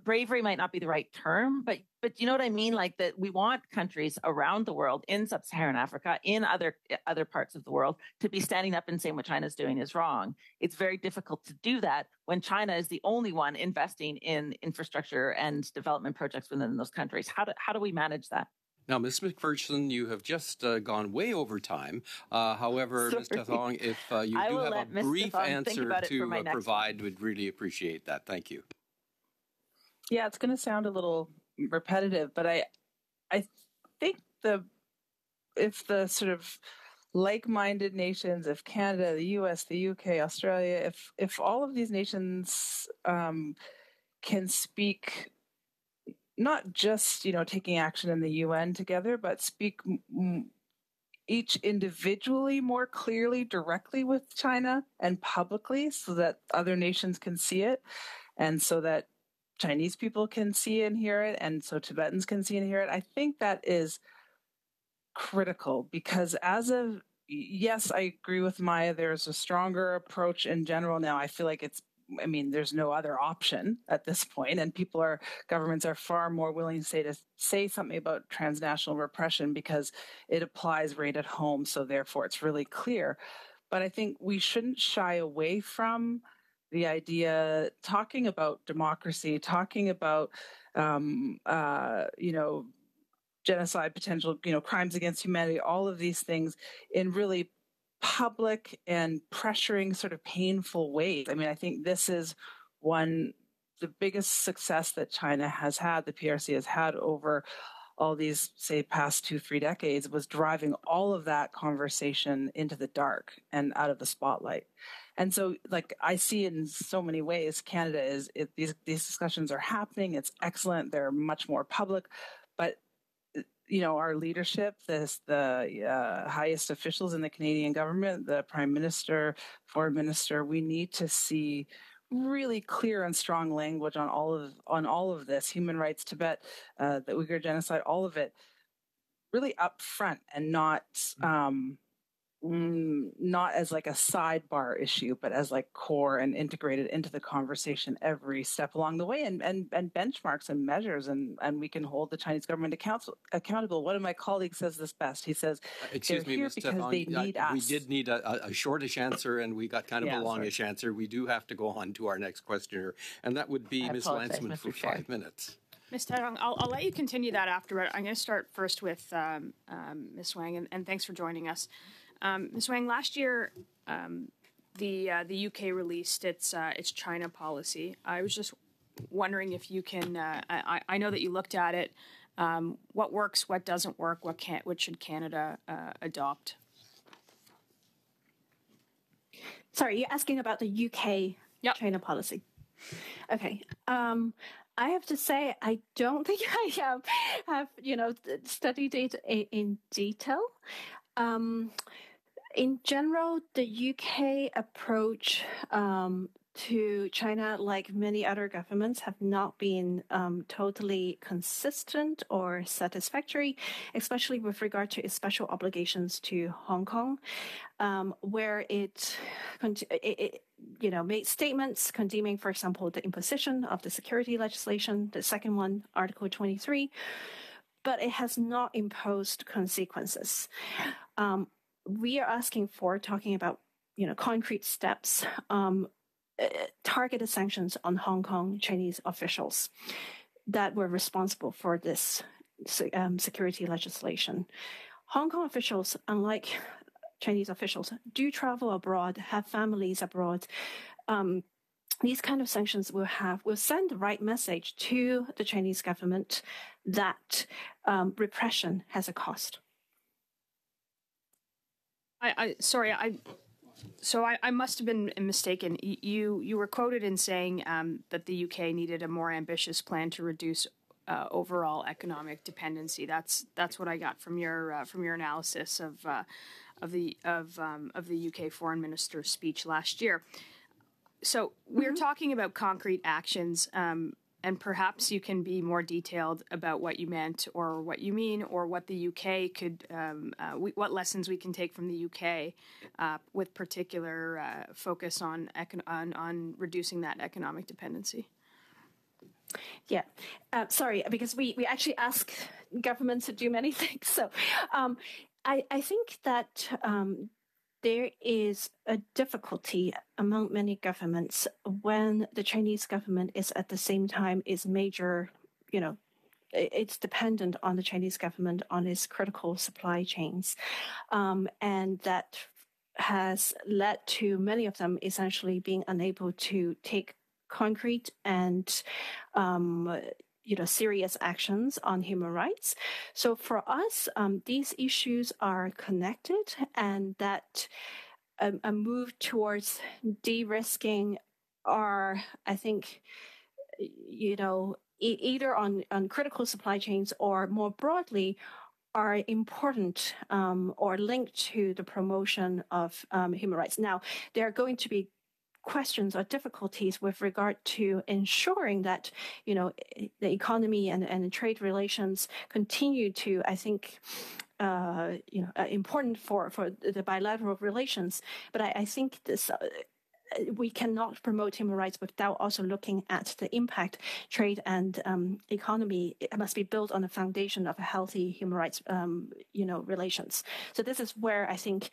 bravery might not be the right term, but but you know what I mean? Like that we want countries around the world in sub-Saharan Africa, in other other parts of the world, to be standing up and saying what China's doing is wrong. It's very difficult to do that when China is the only one investing in infrastructure and development projects within those countries. How do how do we manage that? Now, Ms. McPherson, you have just uh, gone way over time. Uh, however, Ms. Tethong, if uh, you do have a brief answer to uh, provide, would really appreciate that. Thank you. Yeah, it's going to sound a little repetitive, but I, I think the if the sort of like-minded nations, if Canada, the U.S., the U.K., Australia, if if all of these nations um, can speak, not just you know taking action in the UN together, but speak m- each individually more clearly, directly with China and publicly, so that other nations can see it, and so that Chinese people can see and hear it, and so Tibetans can see and hear it. I think that is critical because as of yes, I agree with Maya. There's a stronger approach in general now. I feel like it's I mean, there's no other option at this point, and people are governments are far more willing to say to say something about transnational repression because it applies right at home. So therefore, it's really clear. But I think we shouldn't shy away from the idea talking about democracy, talking about um, uh, you know genocide, potential you know crimes against humanity, all of these things in really public and pressuring sort of painful ways. I mean, I think this is one the biggest success that China has had, the PRC has had over all these, say, past two, three decades was driving all of that conversation into the dark and out of the spotlight. And so, like I see in so many ways, Canada is it, these these discussions are happening. It's excellent. They're much more public, but you know our leadership, this the uh, highest officials in the Canadian government, the Prime Minister, Foreign Minister, we need to see really clear and strong language on all of on all of this human rights tibet uh, the uyghur genocide all of it really up front and not um, Mm, not as like a sidebar issue, but as like core and integrated into the conversation every step along the way, and and, and benchmarks and measures, and and we can hold the Chinese government account- accountable. One of my colleagues says this best. He says, uh, "Excuse me, Ms. because they need us." We did need a, a, shortish answer, and we got kind of yeah, a longish sorry. answer. We do have to go on to our next questioner, and that would be Ms. Lantsman for five minutes. Ms. Tethong, I'll, I'll, let you continue that after, I'm going to start first with um, um, Ms. Wang, and, and, thanks for joining us. Um, Ms. Wang, last year um, the uh, the UK released its uh, its China policy. I was just wondering if you can. Uh, I, I, know that you looked at it. Um, what works? What doesn't work? What can what should Canada uh, adopt? Sorry, you're asking about the UK yep. China policy. Okay. Um, I have to say, I don't think I have, have you know, studied it in, in detail. Um, in general, the UK approach um, to China, like many other governments, have not been um, totally consistent or satisfactory, especially with regard to its special obligations to Hong Kong, um, where it, it, it, you know, made statements condemning, for example, the imposition of the security legislation, the second one, Article 23, but it has not imposed consequences. Um, we are asking for talking about you know concrete steps um, uh, targeted sanctions on Hong Kong Chinese officials that were responsible for this um, security legislation. Hong Kong officials, unlike Chinese officials, do travel abroad, have families abroad. Um, these kind of sanctions will have will send the right message to the Chinese government that um, repression has a cost. I, I sorry, I so I, I, must have been mistaken. You you were quoted in saying um, that the UK needed a more ambitious plan to reduce uh, overall economic dependency. That's that's what I got from your uh, from your analysis of uh, of the of um, of the UK foreign minister's speech last year. So we're mm-hmm. talking about concrete actions. Um, and perhaps you can be more detailed about what you meant or what you mean or what the UK could, um, uh, we, what lessons we can take from the UK uh, with particular uh, focus on, econ- on, on reducing that economic dependency. Yeah, uh, sorry, because we, we actually ask governments to do many things. So um, I, I think that um, there is a difficulty among many governments when the Chinese government is at the same time is major, you know, it's dependent on the Chinese government on its critical supply chains, um, and that has led to many of them essentially being unable to take concrete and um, you know serious actions on human rights. So for us, um, these issues are connected, and that um, a move towards de-risking are, I think, you know, e- either on on critical supply chains or more broadly are important um, or linked to the promotion of um, human rights. Now, there are going to be questions or difficulties with regard to ensuring that you know the economy and, and trade relations continue to i think uh, you know uh, important for for the bilateral relations. But i, I think this uh, we cannot promote human rights without also looking at the impact trade and um, economy it must be built on the foundation of a healthy human rights um, you know relations. So this is where i think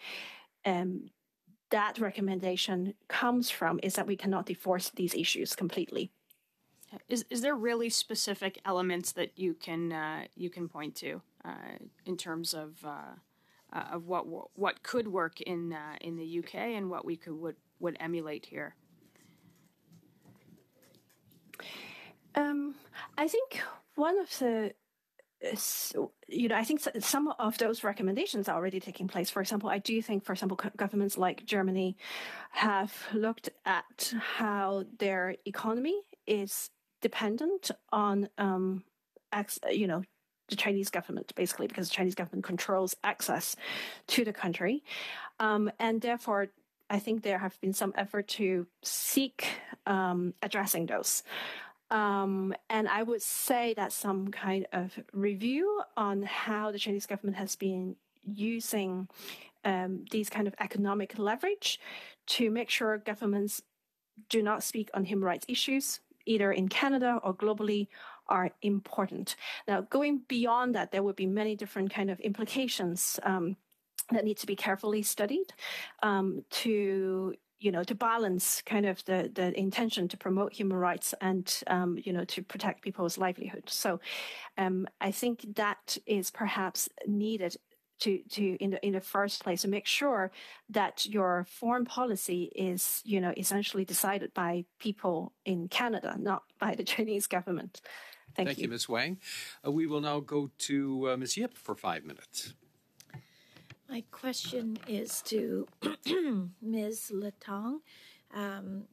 um, that recommendation comes from is that we cannot divorce these issues completely. Is is there really specific elements that you can uh, you can point to uh, in terms of uh, uh of what what could work in uh, in the UK and what we could would would emulate here? Um, I think one of the you know, I think some of those recommendations are already taking place. For example, I do think, for example, governments like Germany have looked at how their economy is dependent on, um, you know, the Chinese government, basically, because the Chinese government controls access to the country. Um, and therefore, I think there have been some effort to seek um, addressing those. Um, and I would say that some kind of review on how the Chinese government has been using um, these kind of economic leverage to make sure governments do not speak on human rights issues, either in Canada or globally, are important. Now, going beyond that, there would be many different kind of implications. Um, that need to be carefully studied um, to you know, to balance kind of the, the intention to promote human rights and, um, you know, to protect people's livelihood. So um, I think that is perhaps needed to, to in the in the first place to make sure that your foreign policy is you know essentially decided by people in Canada, not by the Chinese government. Thank, Thank you. you, Ms. Wang. Uh, we will now go to uh, Ms. Yip for five minutes. My question is to Ms. Tethong. Um,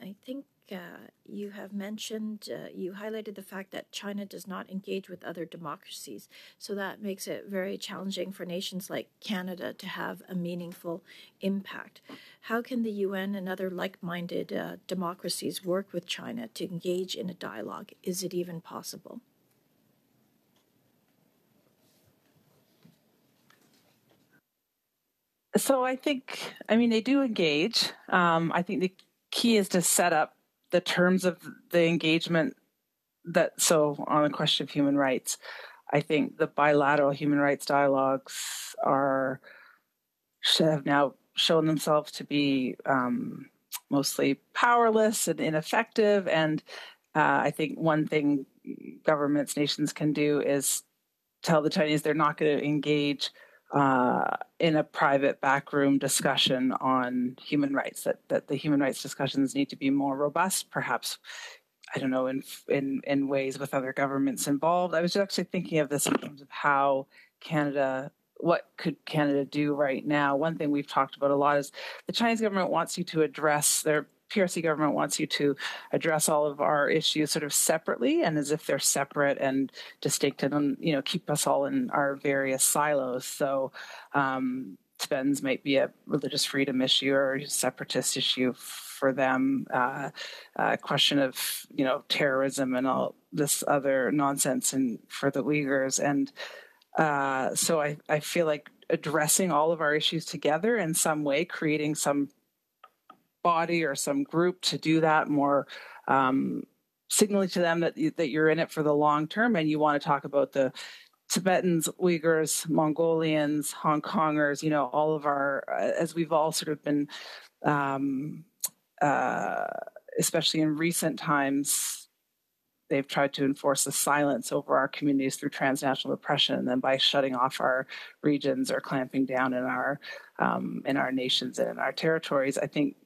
I think uh, you have mentioned, uh, you highlighted the fact that China does not engage with other democracies. So that makes it very challenging for nations like Canada to have a meaningful impact. How can the UN and other like minded uh, democracies work with China to engage in a dialogue? Is it even possible? So I think, I mean, they do engage. Um, I think the key is to set up the terms of the engagement that, so on the question of human rights, I think the bilateral human rights dialogues are, have now shown themselves to be um, mostly powerless and ineffective. And uh, I think one thing governments, nations can do is tell the Chinese they're not going to engage uh, in a private backroom discussion on human rights. That that the human rights discussions need to be more robust, perhaps. I don't know in in in ways with other governments involved. I was actually thinking of this in terms of how Canada. What could Canada do right now? One thing we've talked about a lot is the Chinese government wants you to address their PRC government wants you to address all of our issues sort of separately and as if they're separate and distinct and you know keep us all in our various silos. So um, might be a religious freedom issue or a separatist issue for them. Uh, a question of you know terrorism and all this other nonsense and for the Uyghurs and uh, so I, I feel like addressing all of our issues together in some way, creating some body or some group to do that more um, signaling to them that that you're in it for the long term and you want to talk about the Tibetans, Uyghurs, Mongolians, Hong Kongers, you know, all of our, uh, as we've all sort of been, um, uh, especially in recent times, they've tried to enforce a silence over our communities through transnational oppression, and then by shutting off our regions or clamping down in our um, in our nations and in our territories. I think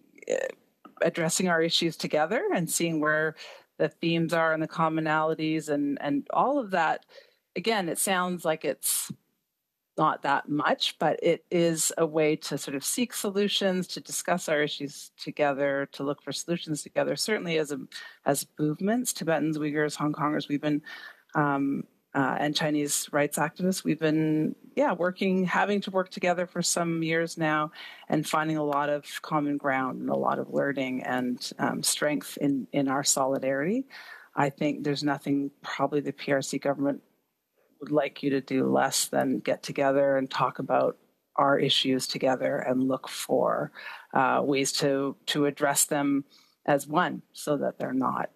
addressing our issues together and seeing where the themes are and the commonalities and and all of that. Again it sounds like it's not that much but it is a way to sort of seek solutions to discuss our issues together to look for solutions together. Certainly as a as movements tibetans uyghurs hong kongers we've been um, uh, and Chinese rights activists. We've been, yeah, working, having to work together for some years now, and finding a lot of common ground and a lot of learning and um, strength in in our solidarity. I think there's nothing probably the PRC government would like you to do less than get together and talk about our issues together and look for uh, ways to to address them as one, so that they're not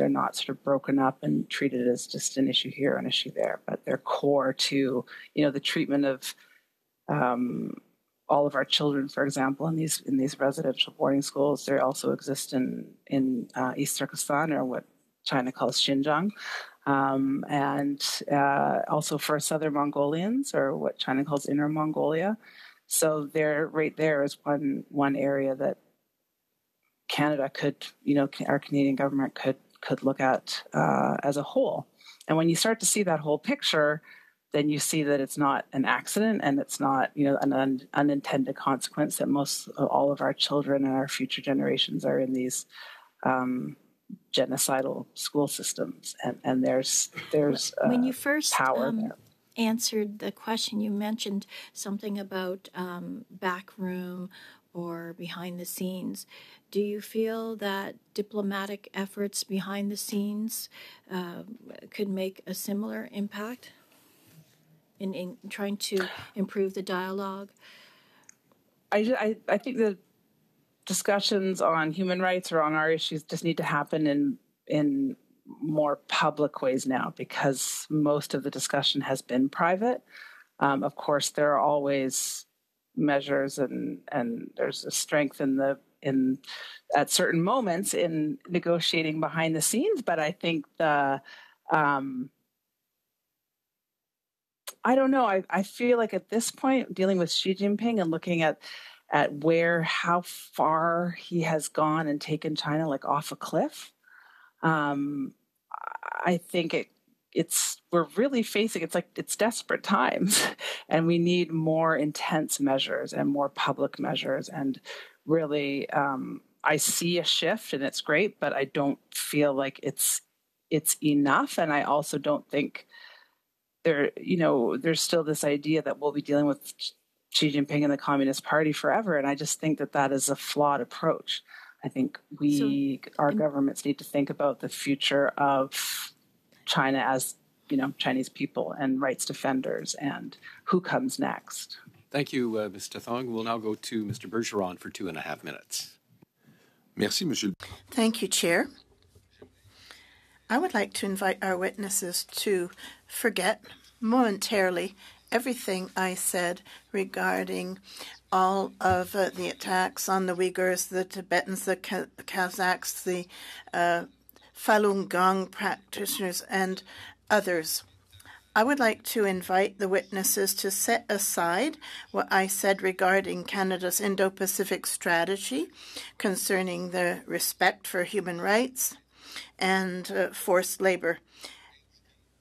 they're not sort of broken up and treated as just an issue here, an issue there, but they're core to, you know, the treatment of um, all of our children, for example, in these in these residential boarding schools. They also exist in in uh, East Turkestan, or what China calls Xinjiang, um, and uh, also for Southern Mongolians, or what China calls Inner Mongolia. So there, right there is one one area that Canada could, you know, our Canadian government could could look at uh, as a whole. And when you start to see that whole picture, then you see that it's not an accident and it's not you know an un- unintended consequence that most all of our children and our future generations are in these um, genocidal school systems and and there's there's uh, when you first power um, answered the question you mentioned something about um, back room or behind the scenes. Do you feel that diplomatic efforts behind the scenes uh, could make a similar impact in, in trying to improve the dialogue? I, I, I think the discussions on human rights or on our issues just need to happen in in more public ways now because most of the discussion has been private. Um, of course, there are always measures and and there's a strength in the in at certain moments in negotiating behind the scenes but i think the um i don't know. I i feel like at this point dealing with xi jinping and looking at at where how far he has gone and taken china like off a cliff um i think it it's we're really facing it's like it's desperate times and we need more intense measures and more public measures and really um, I see a shift and it's great, but I don't feel like it's it's enough. And I also don't think there, you know, there's still this idea that we'll be dealing with Xi Jinping and the Communist Party forever. And I just think that that is a flawed approach. I think we, so, our governments need to think about the future of China as, you know, Chinese people and rights defenders and who comes next. Thank you, uh, Mr. Tethong. We'll now go to Mr. Bergeron for two and a half minutes. Merci, Monsieur. Thank you, Chair. I would like to invite our witnesses to forget momentarily everything I said regarding all of uh, the attacks on the Uyghurs, the Tibetans, the Kazakhs, the uh, Falun Gong practitioners, and others. I would like to invite the witnesses to set aside what I said regarding Canada's Indo Pacific strategy concerning the respect for human rights and uh, forced labor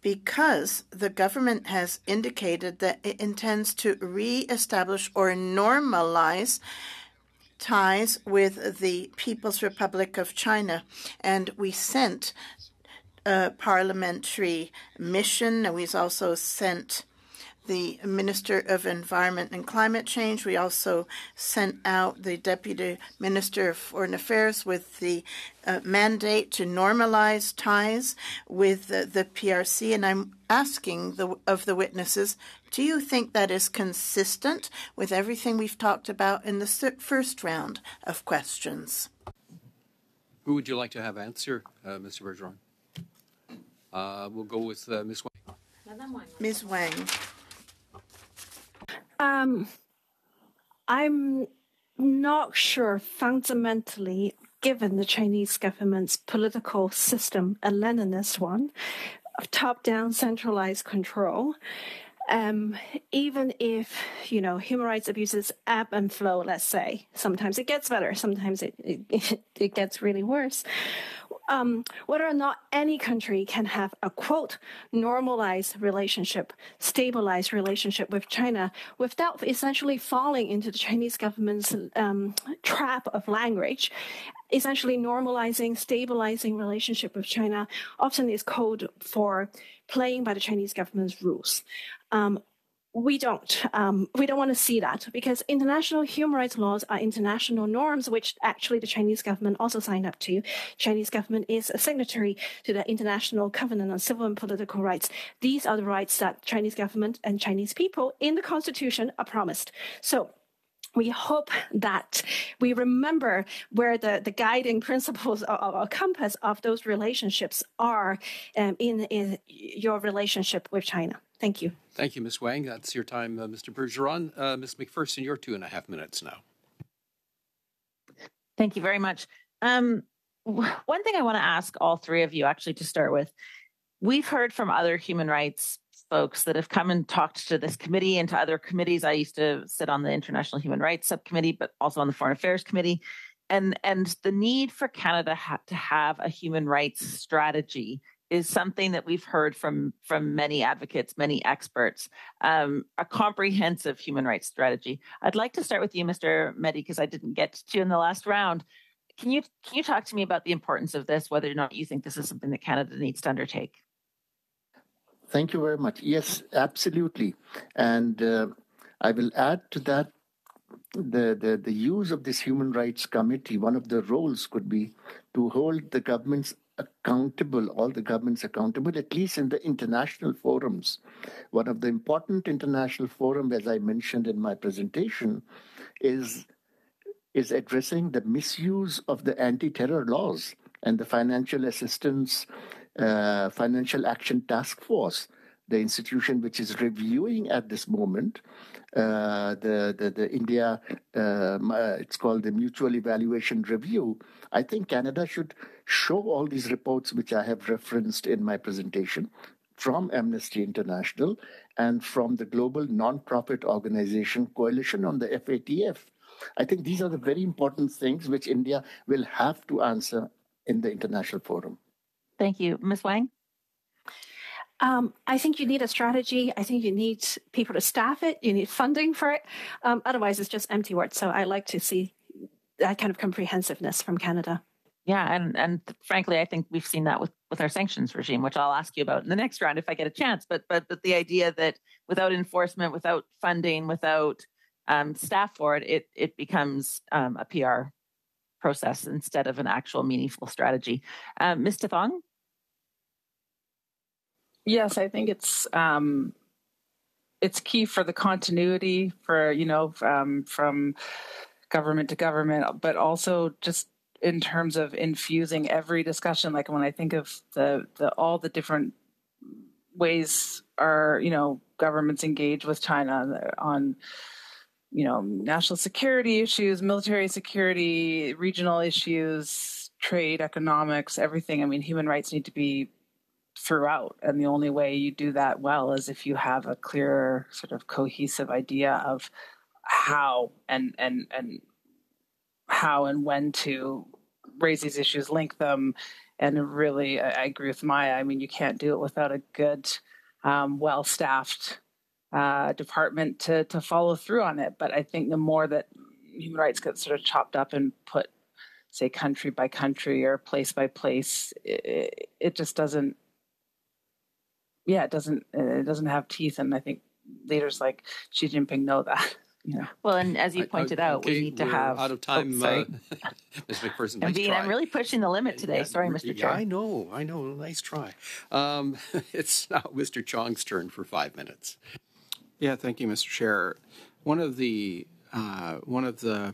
because the government has indicated that it intends to re-establish or normalize ties with the People's Republic of China. And we sent parliamentary mission. We've also sent the Minister of Environment and Climate Change. We also sent out the Deputy Minister of Foreign Affairs with the uh, mandate to normalize ties with the, the PRC. And I'm asking the, of the witnesses, do you think that is consistent with everything we've talked about in the first round of questions? Who would you like to have answer, uh, Mr. Bergeron? Uh, we'll go with uh, Ms. Wang. Ms. Wang. Um, I'm not sure fundamentally, given the Chinese government's political system, a Leninist one, of top down centralized control. Um, even if you know human rights abuses ebb and flow, let's say sometimes it gets better, sometimes it it, it gets really worse um, whether or not any country can have a quote normalized relationship, stabilized relationship with China without essentially falling into the Chinese government's um, trap of language. Essentially, normalizing, stabilizing relationship with China often is code for playing by the Chinese government's rules. Um, we don't. Um, we don't want to see that because international human rights laws are international norms, which actually the Chinese government also signed up to. Chinese government is a signatory to the International Covenant on Civil and Political Rights. These are the rights that Chinese government and Chinese people in the constitution are promised. So we hope that we remember where the, the guiding principles or, compass of those relationships are um, in, in your relationship with China. Thank you. Thank you, Ms. Wang. That's your time, uh, Mr. Bergeron. Uh, Ms. McPherson, your two and a half minutes now. Thank you very much. Um, one thing I want to ask all three of you, actually, to start with, we've heard from other human rights folks that have come and talked to this committee and to other committees. I used to sit on the International Human Rights Subcommittee, but also on the Foreign Affairs Committee, and and the need for Canada ha- to have a human rights strategy is something that we've heard from from many advocates, many experts. Um, a comprehensive human rights strategy. I'd like to start with you, Mr. Mehdi, because I didn't get to you in the last round. Can you can you talk to me about the importance of this? Whether or not you think this is something that Canada needs to undertake? Thank you very much. Yes, absolutely, and uh, I will add to that the, the, the use of this human rights committee, one of the roles could be to hold the governments accountable, all the governments accountable, at least in the international forums. One of the important international forums, as I mentioned in my presentation, is, is addressing the misuse of the anti-terror laws and the financial assistance, uh, financial action task force, the institution which is reviewing at this moment uh, the, the, the India, uh, it's called the Mutual Evaluation Review. I think Canada should show all these reports which I have referenced in my presentation from Amnesty International and from the global non-profit organization Coalition on the FATF. I think these are the very important things which India will have to answer in the international forum. Thank you. Ms. Wang? Um, I think you need a strategy. I think you need people to staff it. You need funding for it. Um, otherwise, it's just empty words. So I like to see that kind of comprehensiveness from Canada. Yeah, and and frankly, I think we've seen that with with our sanctions regime, which I'll ask you about in the next round if I get a chance. But but but the idea that without enforcement, without funding, without um, staff for it, it it becomes um, a PR process instead of an actual meaningful strategy. Um, Ms. Tethong? Yes, I think it's um, it's key for the continuity for you know um, from government to government, but also just in terms of infusing every discussion. Like when I think of the the all the different ways our you know governments engage with China on you know national security issues, military security, regional issues, trade, economics, everything. I mean, human rights need to be throughout. And the only way you do that well is if you have a clear, sort of cohesive idea of how and and and how and when to raise these issues, link them, and really, I, agree with Maya. I mean, you can't do it without a good, um, well-staffed uh, department to to follow through on it. But I think the more that human rights get sort of chopped up and put, say, country by country or place by place, it, it just doesn't yeah, it doesn't it doesn't have teeth, and I think leaders like Xi Jinping know that. You know. Well, and as you pointed I, out, we need to have out of time. Oh, uh, Ms. McPherson, nice Dean, I'm really pushing the limit today. Sorry, Mr. Yeah, Chair. I know, I know. Nice try. Um, it's now Mr. Chong's turn for five minutes. Yeah, thank you, Mr. Chair. One of the uh, one of the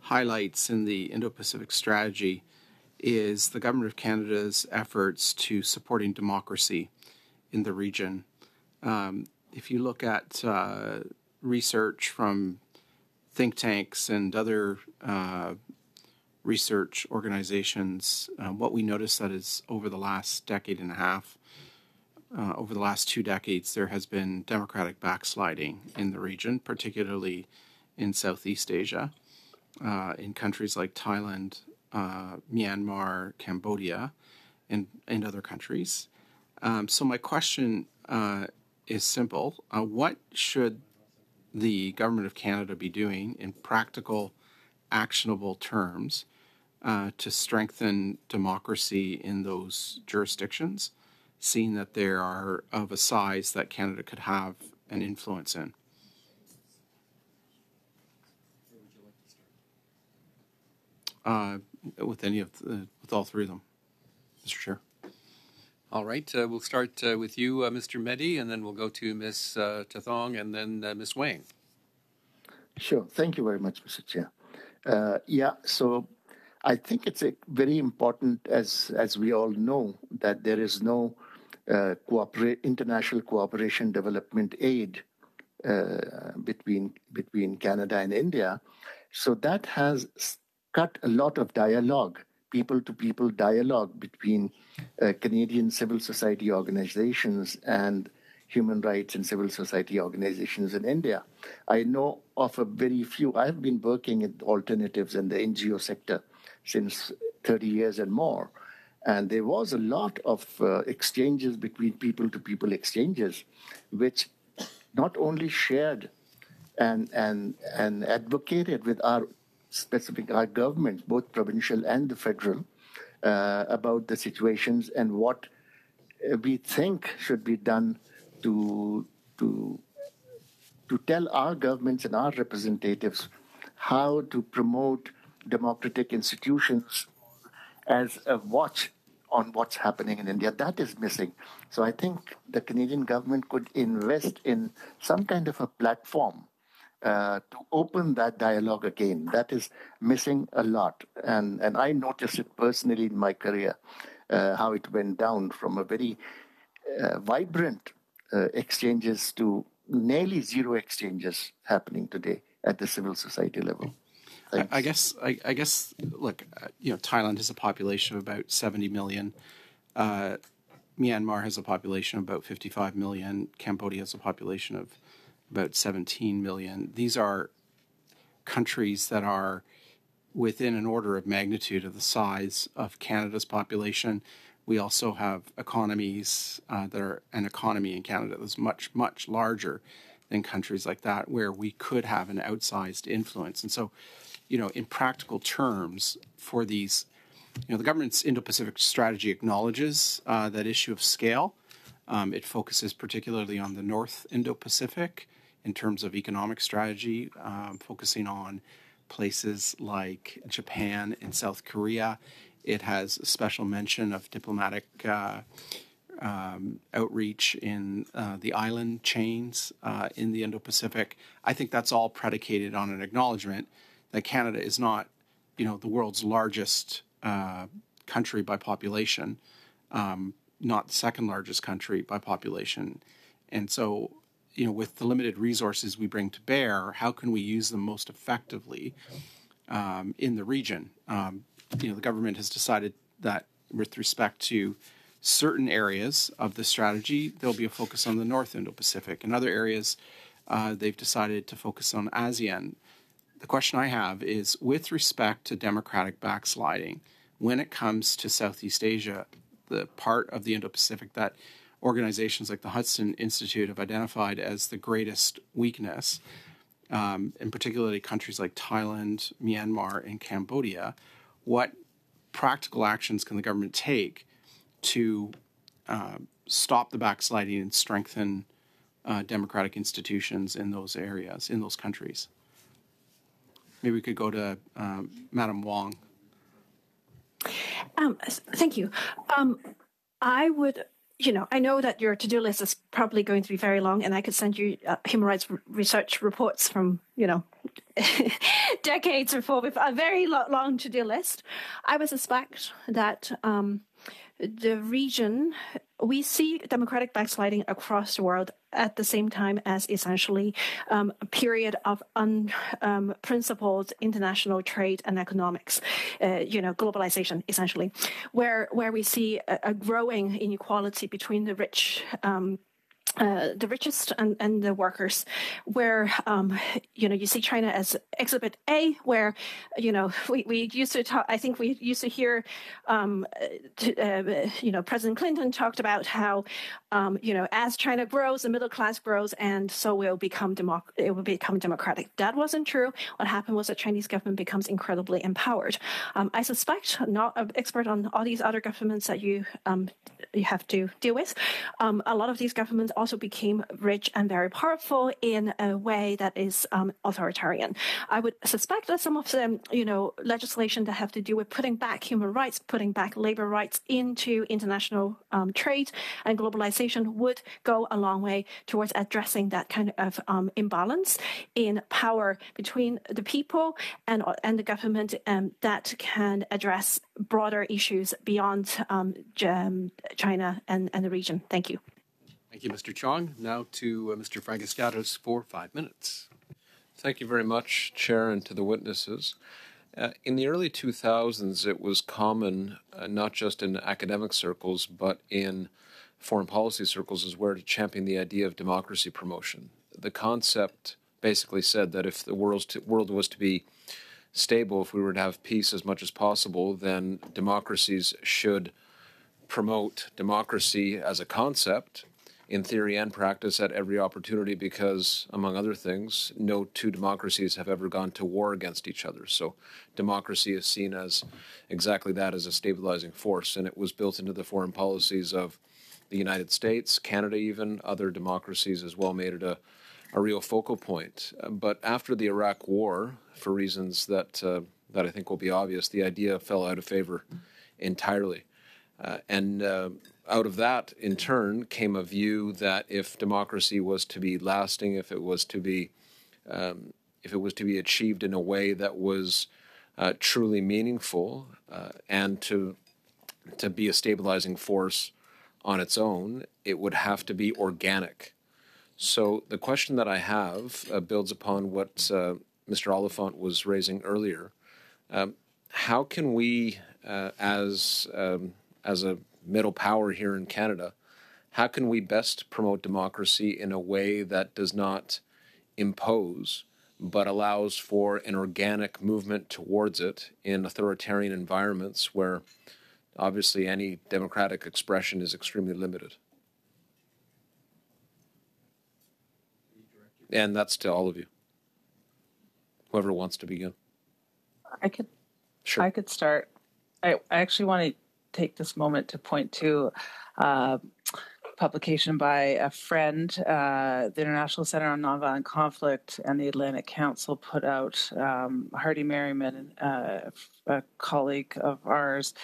highlights in the Indo-Pacific strategy is the government of Canada's efforts to supporting democracy in the region. Um, if you look at uh, research from think tanks and other uh, research organizations, uh, what we notice that is over the last decade and a half, uh, over the last two decades, there has been democratic backsliding in the region, particularly in Southeast Asia, uh, in countries like Thailand, Myanmar, Cambodia, and, and other countries. Um, so my question uh, is simple: uh, What should the government of Canada be doing in practical, actionable terms uh, to strengthen democracy in those jurisdictions, seeing that they are of a size that Canada could have an influence in? Uh, with any of the, with all three of them, Mr. Chair. All right, uh, we'll start uh, with you, uh, Mr. Mehdi, and then we'll go to Ms. Uh, Tethong and then uh, Ms. Wang. Sure. Thank you very much, Mr. Chair. Uh, yeah, so I think it's a very important, as as we all know, that there is no uh, cooperate, international cooperation development aid between between Canada and India. So that has cut a lot of dialogue people to people dialogue between uh, Canadian civil society organizations and human rights and civil society organizations in India. I know of a very few. I've been working in alternatives in the NGO sector since 30 years and more. And there was a lot of uh, exchanges between people to people exchanges, which not only shared and, and, and advocated with our specific our governments, both provincial and the federal, uh, about the situations and what uh, we think should be done to to to tell our governments and our representatives how to promote democratic institutions as a watch on what's happening in India. That is missing. So I think the Canadian government could invest in some kind of a platform uh, to open that dialogue again. That is missing a lot, and and I noticed it personally in my career, uh, how it went down from a very uh, vibrant uh, exchanges to nearly zero exchanges happening today at the civil society level. I, I guess I, I, guess look, uh, you know, Thailand has a population of about seventy million. Myanmar has a population of about 55 million. Cambodia has a population of about 17 million. These are countries that are within an order of magnitude of the size of Canada's population. We also have economies uh, that are an economy in Canada that's much, much larger than countries like that where we could have an outsized influence. And so, you know, in practical terms, for these, you know, the government's Indo Pacific strategy acknowledges uh, that issue of scale. Um, it focuses particularly on the North Indo Pacific in terms of economic strategy, um, focusing on places like Japan and South Korea. It has a special mention of diplomatic uh, um, outreach in uh, the island chains uh, in the Indo Pacific. I think that's all predicated on an acknowledgement that Canada is not, you know, the world's largest uh, country by population, um, not the second largest country by population. And so, you know, with the limited resources we bring to bear, how can we use them most effectively um, in the region? Um, you know, the government has decided that with respect to certain areas of the strategy, there'll be a focus on the North Indo Pacific. In other areas, uh, they've decided to focus on ASEAN. The question I have is with respect to democratic backsliding, when it comes to Southeast Asia, the part of the Indo Pacific that organizations like the Hudson Institute have identified as the greatest weakness, um, particularly countries like Thailand, Myanmar, and Cambodia, what practical actions can the government take to uh, stop the backsliding and strengthen uh, democratic institutions in those areas, in those countries. Maybe we could go to um, Madam Wang. Um, thank you. Um, I would, you know, I know that your to-do list is probably going to be very long, and I could send you uh, human rights research reports from, you know, decades before with a very long to-do list. I would suspect that um, the region, we see democratic backsliding across the world at the same time as essentially um, a period of unprincipled um, international trade and economics, uh, you know, globalization essentially, where where we see a, a growing inequality between the rich um, uh, the richest and, and the workers, where um, you know you see China as Exhibit A, where you know we, we used to talk. I think we used to hear, um, to, uh, you know, President Clinton talked about how um, you know as China grows, the middle class grows, and so will become democ- it will become democratic. That wasn't true. What happened was the Chinese government becomes incredibly empowered. Um, I suspect, not an expert on all these other governments that you um, you have to deal with, um, a lot of these governments also became rich and very powerful in a way that is um, authoritarian. I would suspect that some of the, you know, legislation that have to do with putting back human rights, putting back labor rights into international um, trade and globalization would go a long way towards addressing that kind of um, imbalance in power between the people and and the government um, that can address broader issues beyond um, China and, and the region. Thank you. Thank you, Mr. Chong. Now to uh, Mr. Fragiskatos for five minutes. Thank you very much, Chair, and to the witnesses. Uh, in the early 2000s, it was common, uh, not just in academic circles, but in foreign policy circles as well, to champion the idea of democracy promotion. The concept basically said that if the to, world was to be stable, if we were to have peace as much as possible, then democracies should promote democracy as a concept in theory and practice at every opportunity because, among other things, no two democracies have ever gone to war against each other. So democracy is seen as exactly that as a stabilizing force, and it was built into the foreign policies of the United States, Canada, even other democracies as well made it a, a real focal point. But after the Iraq War, for reasons that uh, that I think will be obvious, the idea fell out of favor entirely. Uh, and uh, out of that, in turn, came a view that if democracy was to be lasting, if it was to be, um, if it was to be achieved in a way that was uh, truly meaningful uh, and to to be a stabilizing force on its own, it would have to be organic. So the question that I have uh, builds upon what uh, Mr. Oliphant was raising earlier. Um, how can we, as um, as a middle power here in Canada, how can we best promote democracy in a way that does not impose but allows for an organic movement towards it in authoritarian environments where obviously any democratic expression is extremely limited? And that's to all of you. Whoever wants to begin. I could Sure. I could start. I, I actually want to take this moment to point to uh, publication by a friend. Uh, the International Center on Nonviolent Conflict and the Atlantic Council put out. Um, Hardy Merriman, uh, a colleague of ours,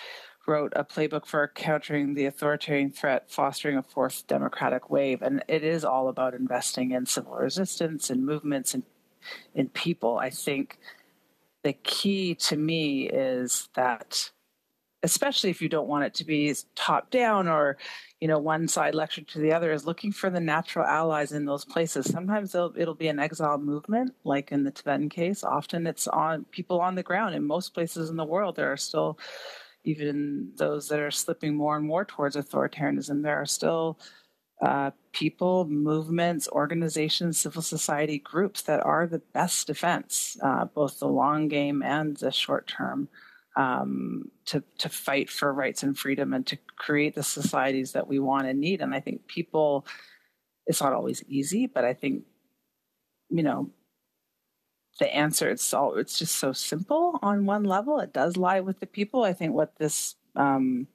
wrote a playbook for countering the authoritarian threat, fostering a fourth democratic wave. And it is all about investing in civil resistance and movements and in people. I think the key to me is that especially if you don't want it to be top down or you know one side lecture to the other is looking for the natural allies in those places. Sometimes it'll, be an exile movement like in the tibetan case. Often it's on people on the ground. In most places in the world there are still even those that are slipping more and more towards authoritarianism there are still uh, people, movements, organizations, civil society groups that are the best defense, uh, both the long game and the short term, um, to to fight for rights and freedom and to create the societies that we want and need. And I think people, it's not always easy, but I think, you know, the answer it's all it's just so simple on one level. It does lie with the people. I think what this um,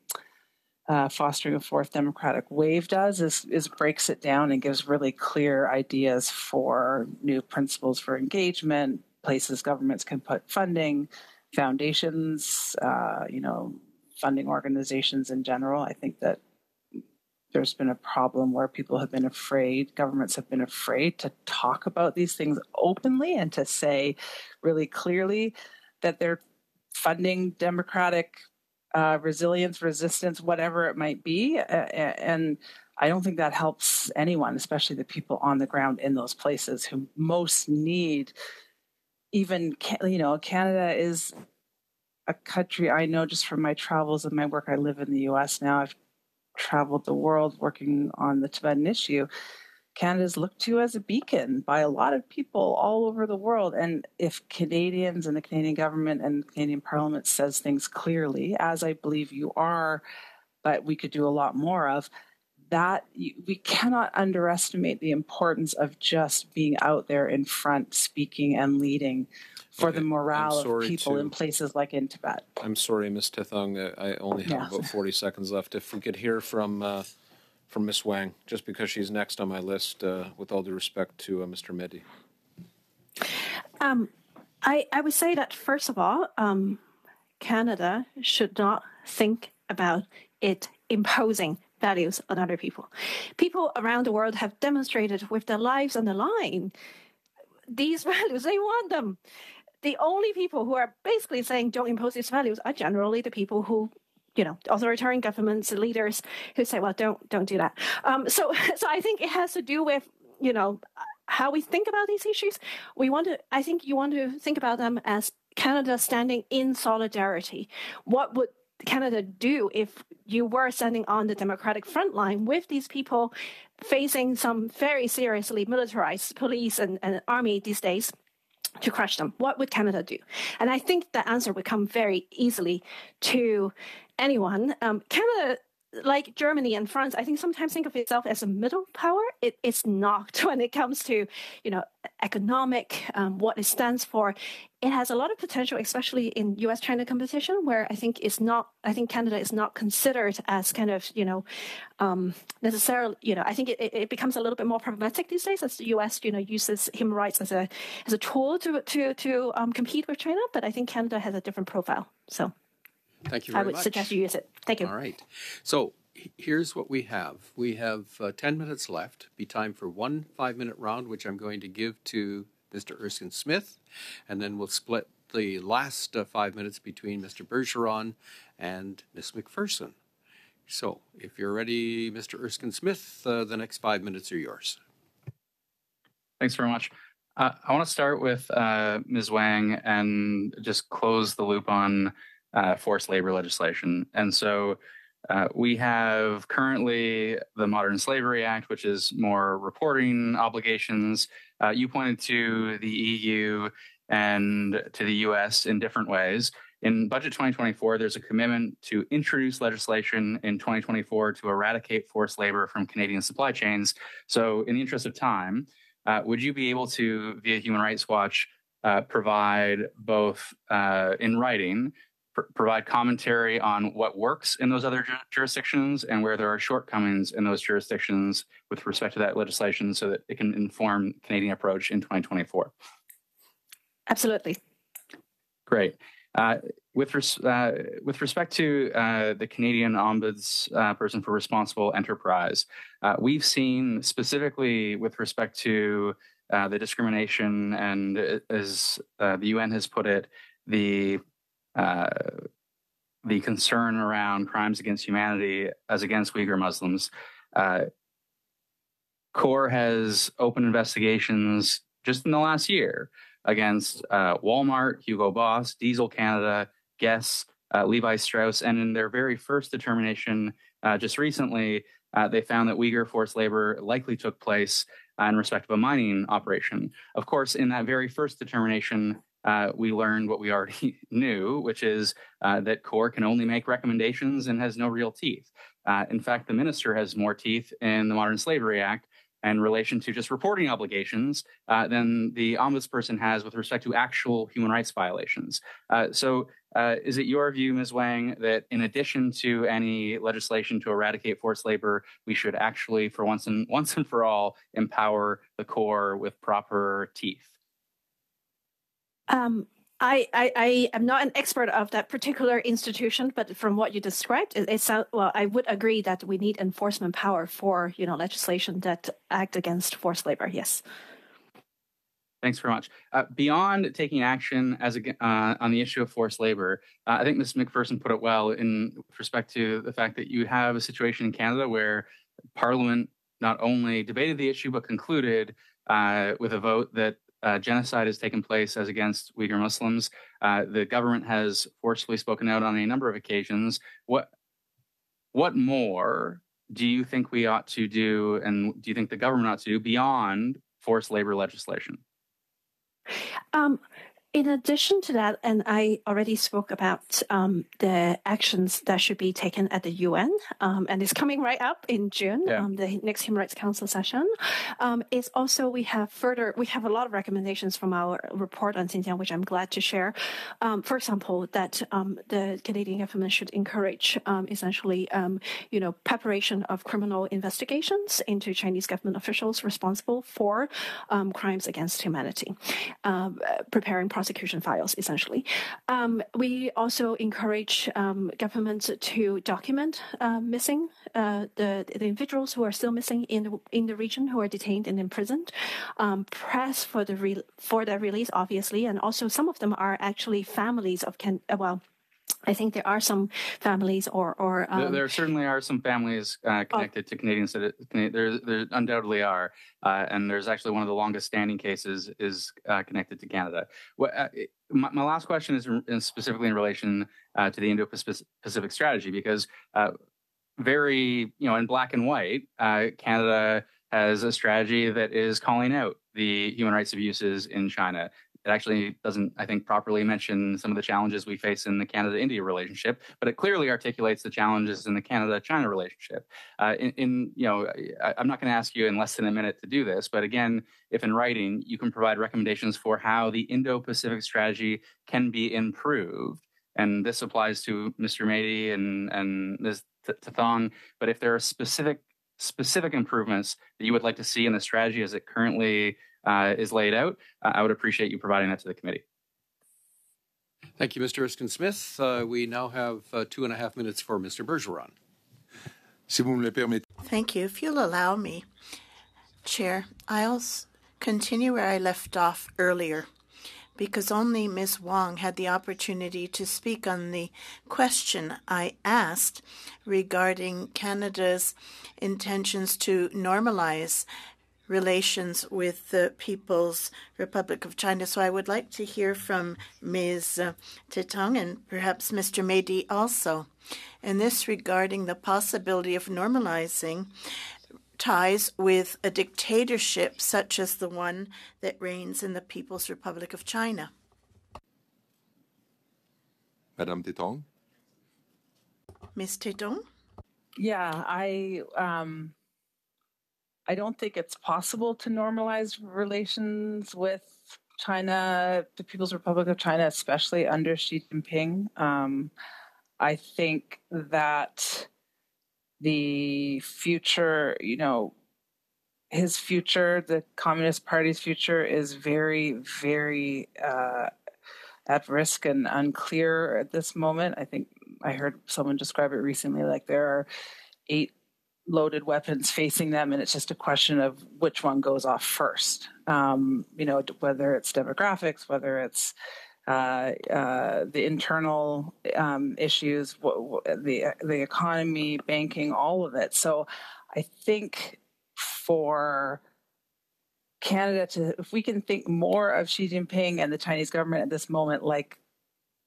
uh, fostering a fourth democratic wave does is, is breaks it down and gives really clear ideas for new principles for engagement, places governments can put funding, foundations, uh, you know, funding organizations in general. I think that there's been a problem where people have been afraid, governments have been afraid to talk about these things openly and to say really clearly that they're funding democratic uh, resilience, resistance, whatever it might be. Uh, and I don't think that helps anyone, especially the people on the ground in those places who most need. Even you know, Canada is a country I know just from my travels and my work. I live in the U.S. now. I've traveled the world working on the Tibetan issue. Canada is looked to as a beacon by a lot of people all over the world. And if Canadians and the Canadian government and the Canadian Parliament says things clearly, as I believe you are, but we could do a lot more of, that we cannot underestimate the importance of just being out there in front, speaking and leading for Okay, the morale of people to- in places like in Tibet. I'm sorry, Ms. Tethong. I I only have Yeah. about 40 seconds left. If we could hear from uh, from Ms. Wang, just because she's next on my list, uh, with all due respect to uh, Mr. Mehdi. Um, I, I would say that first of all, um, Canada should not think about it imposing values on other people. People around the world have demonstrated with their lives on the line these values. They want them. The only people who are basically saying don't impose these values are generally the people who you know authoritarian governments and leaders who say well don't don't do that um, so so i think it has to do with you know how we think about these issues we want to i think you want to think about them as canada standing in solidarity what would canada do if you were standing on the democratic front line with these people facing some very seriously militarized police and, and army these days to crush them. What would Canada do? And I think the answer would come very easily to anyone. Um, Canada, like Germany and France, I think sometimes think of itself as a middle power. It, it's not when it comes to, you know, economic, um, what it stands for. It has a lot of potential, especially in U.S.-China competition, where I think it's not. I think Canada is not considered as kind of, you know, um, necessarily. You know, I think it, it becomes a little bit more problematic these days as the U.S. You know uses human rights as a as a tool to to to um, compete with China. But I think Canada has a different profile. So Thank you very much. I would much. suggest you use it. Thank you. All right. So here's what we have. We have uh, 10 minutes left. Be time for one five minute round, which I'm going to give to Mr. Erskine Smith. And then we'll split the last uh, five minutes between Mr. Bergeron and Ms. McPherson. So if you're ready, Mr. Erskine Smith, uh, the next five minutes are yours. Thanks very much. Uh, I want to start with uh, Ms. Wang and just close the loop on uh, forced labor legislation. And so uh, we have currently the Modern Slavery Act, which is more reporting obligations. Uh, you pointed to the EU and to the US in different ways. In Budget 2024, there's a commitment to introduce legislation in 2024 to eradicate forced labor from Canadian supply chains. So, in the interest of time, uh, would you be able to, via Human Rights Watch, uh, provide both uh, in writing, pr- provide commentary on what works in those other ju- jurisdictions and where there are shortcomings in those jurisdictions with respect to that legislation so that it can inform Canadian approach in 2024? Absolutely. Great. Uh, with, res- uh, with respect to uh, the Canadian Ombuds uh, person for responsible enterprise, uh, we've seen specifically with respect to uh, the discrimination and, as the UN has put it, the the concern around crimes against humanity as against Uyghur Muslims. CORE has opened investigations just in the last year against uh, Walmart, Hugo Boss, Diesel Canada, Guess, uh, Levi Strauss, and in their very first determination uh, just recently, uh, they found that Uyghur forced labor likely took place uh, in respect of a mining operation. Of course, in that very first determination, uh, we learned what we already knew, which is that CORE can only make recommendations and has no real teeth. in fact, the minister has more teeth in the Modern Slavery Act in relation to just reporting obligations uh, than the ombudsperson has with respect to actual human rights violations. Uh, so, uh, is it your view, Ms. Wang, that in addition to any legislation to eradicate forced labor, we should actually, for once and once and for all, empower the core with proper teeth? Um, I, I, I am not an expert of that particular institution, but from what you described, it, it sounds well. I would agree that we need enforcement power for you know legislation that act against forced labor. Yes. Thanks very much. Uh, beyond taking action as a, uh, on the issue of forced labor, uh, I think Ms. McPherson put it well in respect to the fact that you have a situation in Canada where Parliament not only debated the issue but concluded uh, with a vote that uh, genocide has taken place as against Uyghur Muslims. Uh, the government has forcefully spoken out on a number of occasions. What what more do you think we ought to do, and do you think the government ought to do beyond forced labor legislation? Um, in addition to that, and I already spoke about um, the actions that should be taken at the UN, um, and it's coming right up in June, yeah. um, the next Human Rights Council session. Um, is also we have further we have a lot of recommendations from our report on Xinjiang, which I'm glad to share. Um, for example, that um, the Canadian government should encourage essentially you know preparation of criminal investigations into Chinese government officials responsible for crimes against humanity, preparing prosecution files, essentially. Um, we also encourage um, governments to document uh, missing uh, the, the, individuals who are still missing in the, in the region who are detained and imprisoned, um, press for the re- for their release, obviously, and also some of them are actually families of can uh, well I think there are some families, or or um, there, there, certainly are some families uh, connected oh. to Canadian citizens. There, there undoubtedly are, uh, and there's actually one of the longest standing cases is uh, connected to Canada. What, uh, my, my, last question is, is, specifically in relation uh, to the Indo-Pacific strategy, because uh, very you know in black and white, Canada has a strategy that is calling out the human rights abuses in China it actually doesn't, I think, properly mention some of the challenges we face in the Canada-India relationship, but it clearly articulates the challenges in the Canada-China relationship. Uh, in, in, you know, I, am not going to ask you in less than a minute to do this, but again, if in writing, you can provide recommendations for how the Indo-Pacific strategy can be improved. And this applies to Mr. Mehdi and and Ms. Tethong. But if there are specific specific improvements that you would like to see in the strategy as it currently uh, is laid out, uh, I would appreciate you providing that to the committee. Thank you, Mr. Erskine Smith. Uh, we now have uh, two and a half minutes for Mr. Bergeron. Si vous me le permettez. Thank you. If you'll allow me, Chair, I'll continue where I left off earlier because only Ms. Wang had the opportunity to speak on the question I asked regarding Canada's intentions to normalize relations with the People's Republic of China. So I would like to hear from Ms. Tethong and perhaps Mr. Mehdi also. And this regarding the possibility of normalizing ties with a dictatorship such as the one that reigns in the People's Republic of China. Madame Tethong? Ms. Tethong? Yeah, I um, I don't think it's possible to normalize relations with China, the People's Republic of China, especially under Xi Jinping. Um, I think that the future, you know, his future, the Communist Party's future, is very, very uh, at risk and unclear at this moment. I think I heard someone describe it recently like there are eight loaded weapons facing them, and it's just a question of which one goes off first. Um, you know, whether it's demographics, whether it's uh, uh, the internal um, issues, the the economy, banking, all of it. So, I think for Canada to, if we can think more of Xi Jinping and the Chinese government at this moment, like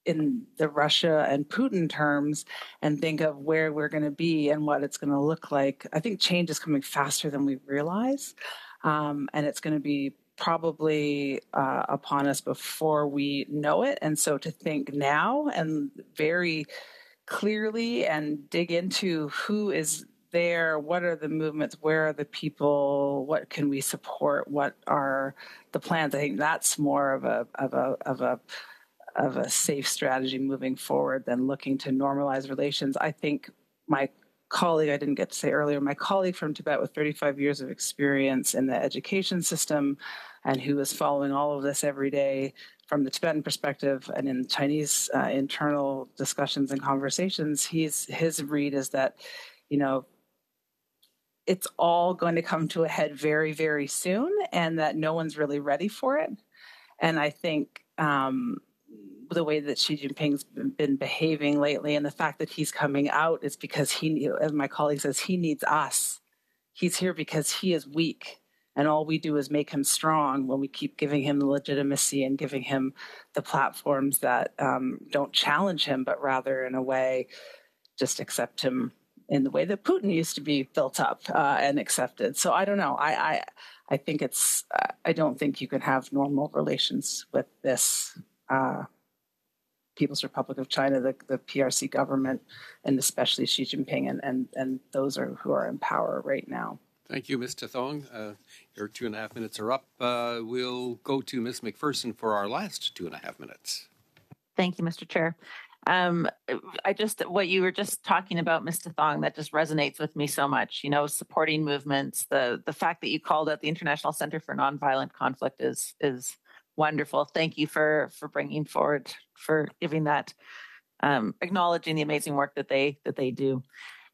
in the Russia and Putin terms and think of where we're going to be and what it's going to look like. I think change is coming faster than we realize. Um, and it's going to be probably uh, upon us before we know it. And so to think now and very clearly and dig into who is there, what are the movements, where are the people, what can we support, what are the plans? I think that's more of a of a of a of a safe strategy moving forward than looking to normalize relations. I think my colleague, I didn't get to say earlier, my colleague from Tibet with 35 years of experience in the education system and who is following all of this every day from the Tibetan perspective and in Chinese uh, internal discussions and conversations, he's his read is that, you know, it's all going to come to a head very, very soon, and that no one's really ready for it. And I think um, the way that Xi Jinping's been behaving lately and the fact that he's coming out is because he, as my colleague says, he needs us. He's here because he is weak. And all we do is make him strong when we keep giving him the legitimacy and giving him the platforms that um, don't challenge him, but rather, in a way, just accept him in the way that Putin used to be built up uh, and accepted. So I don't know. I, I, I think it's. Uh, I don't think you can have normal relations with this uh, People's Republic of China, the, the PRC government, and especially Xi Jinping and, and, and those are, who are in power right now. Thank you, Ms. Tethong. Uh, your two and a half minutes are up. Uh, we'll go to Ms. McPherson for our last two and a half minutes. Thank you, Mr. Chair. Um, I just what you were just talking about, Mr. Thong, that just resonates with me so much. You know, supporting movements. The the fact that you called out the International Center for Nonviolent Conflict is is wonderful. Thank you for for bringing forward for giving that um, acknowledging the amazing work that they that they do.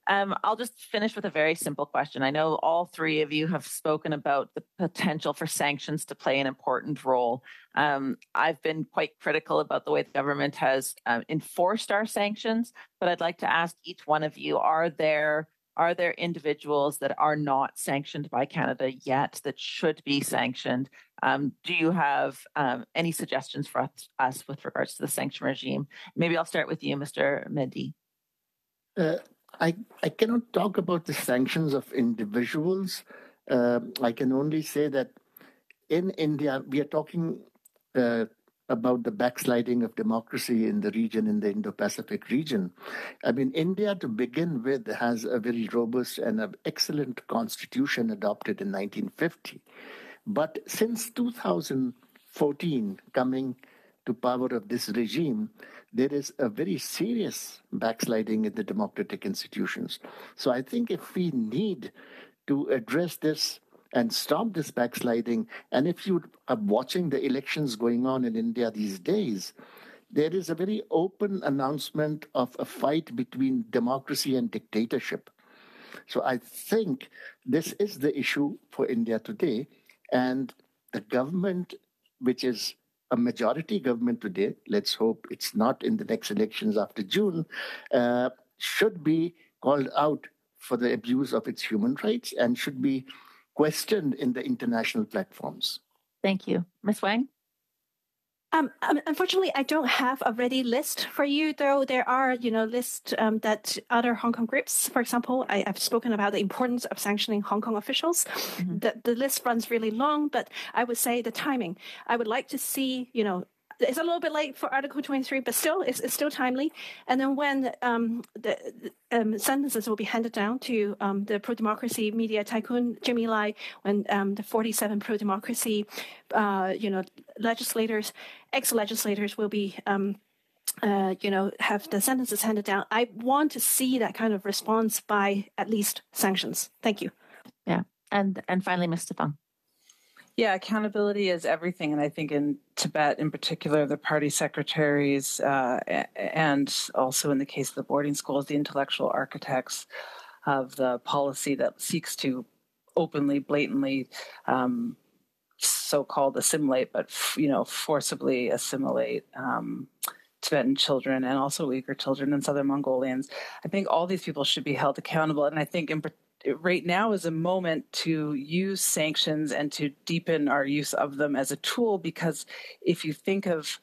Um, I'll just finish with a very simple question. I know all three of you have spoken about the potential for sanctions to play an important role. Um, I've been quite critical about the way the government has uh, enforced our sanctions, but I'd like to ask each one of you: Are there are there individuals that are not sanctioned by Canada yet that should be sanctioned? Um, do you have um, any suggestions for us, us, with regards to the sanction regime? Maybe I'll start with you, Mr. Mehdi. Uh, I, I cannot talk about the sanctions of individuals. Uh, I can only say that in India, we are talking uh, about the backsliding of democracy in the region, in the Indo Pacific region. I mean, India, to begin with, has a very robust and an excellent constitution adopted in 1950. But since 2014, coming to power of this regime, there is a very serious backsliding in the democratic institutions. So I think if we need to address this and stop this backsliding. And if you are watching the elections going on in India these days, there is a very open announcement of a fight between democracy and dictatorship. So I think this is the issue for India today. And the government, which is a majority government today, let's hope it's not in the next elections after June, uh, should be called out for the abuse of its human rights and should be questioned in the international platforms. Thank you. Ms. Wang? Um, um, unfortunately, I don't have a ready list for you, though there are, you know, lists um, that other Hong Kong groups, for example, I, have spoken about the importance of sanctioning Hong Kong officials. Mm-hmm. The, the list runs really long, but I would say the timing. I would like to see, you know, it's a little bit late for Article 23, but still, it's, it's still timely. And then when um, the um, sentences will be handed down to um, the pro-democracy media tycoon Jimmy Lai, when um, the 47 pro-democracy, uh, you know, legislators, ex-legislators will be um, uh, you know, have the sentences handed down. I want to see that kind of response by at least sanctions. Thank you. Yeah, and and finally, Mr. Thong. Yeah, accountability is everything, and I think in Tibet, in particular, the party secretaries, uh, and also in the case of the boarding schools, the intellectual architects of the policy that seeks to openly, blatantly. Um, so-called assimilate, but you know, forcibly assimilate um, Tibetan children and also Uyghur children and Southern Mongolians. I think all these people should be held accountable. And I think in, right now is a moment to use sanctions and to deepen our use of them as a tool because if you think of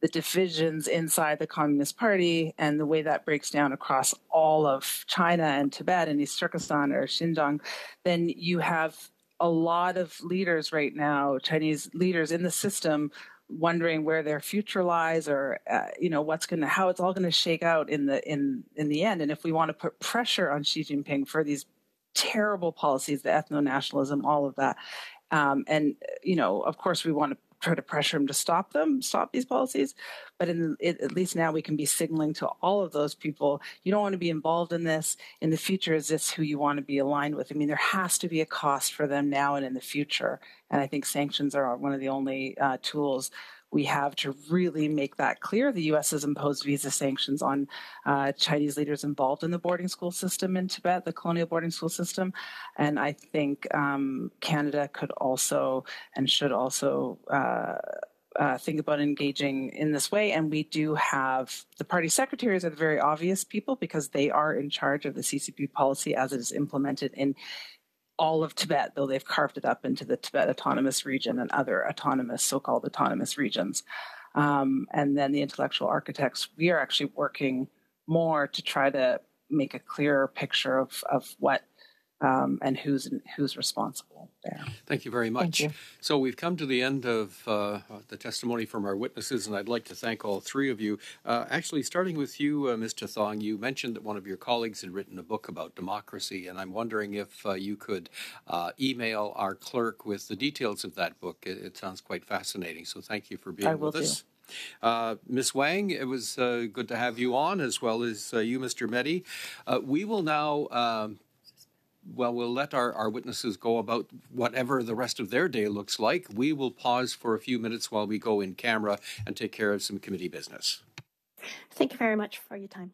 the divisions inside the Communist Party and the way that breaks down across all of China and Tibet and East Turkestan or Xinjiang, then you have a lot of leaders right now, Chinese leaders in the system wondering where their future lies or uh, you know what's going to how it's all going to shake out in the in in the end. And if we want to put pressure on Xi Jinping for these terrible policies the ethno nationalism all of that um, and you know of course we want to try to pressure him to stop them, stop these policies. But in, it, at least now we can be signaling to all of those people, you don't want to be involved in this. In the future, is this who you want to be aligned with? I mean, there has to be a cost for them now and in the future. And I think sanctions are one of the only uh, tools we have to really make that clear. The U.S. has imposed visa sanctions on uh, Chinese leaders involved in the boarding school system in Tibet, the colonial boarding school system. And I think um, Canada could also and should also. Uh, uh, think about engaging in this way. And we do have the party secretaries are the very obvious people because they are in charge of the CCP policy as it is implemented in all of Tibet, though they've carved it up into the Tibet Autonomous Region and other autonomous, so called autonomous regions. Um, and then the intellectual architects, we are actually working more to try to make a clearer picture of, of what um, and who's who's responsible there. Thank you very much. You. So we've come to the end of uh, the testimony from our witnesses, and I'd like to thank all three of you. Uh, actually, starting with you, uh, Mr. Thong, you mentioned that one of your colleagues had written a book about democracy, and I'm wondering if uh, you could uh, email our clerk with the details of that book. It, it, sounds quite fascinating. So thank you for being with us. Do. Uh, Ms. Wang, it was uh, good to have you on, as well as uh, you, Mr. Mehdi. Uh, we will now um, well, we'll let our, our witnesses go about whatever the rest of their day looks like. We will pause for a few minutes while we go in camera and take care of some committee business. Thank you very much for your time.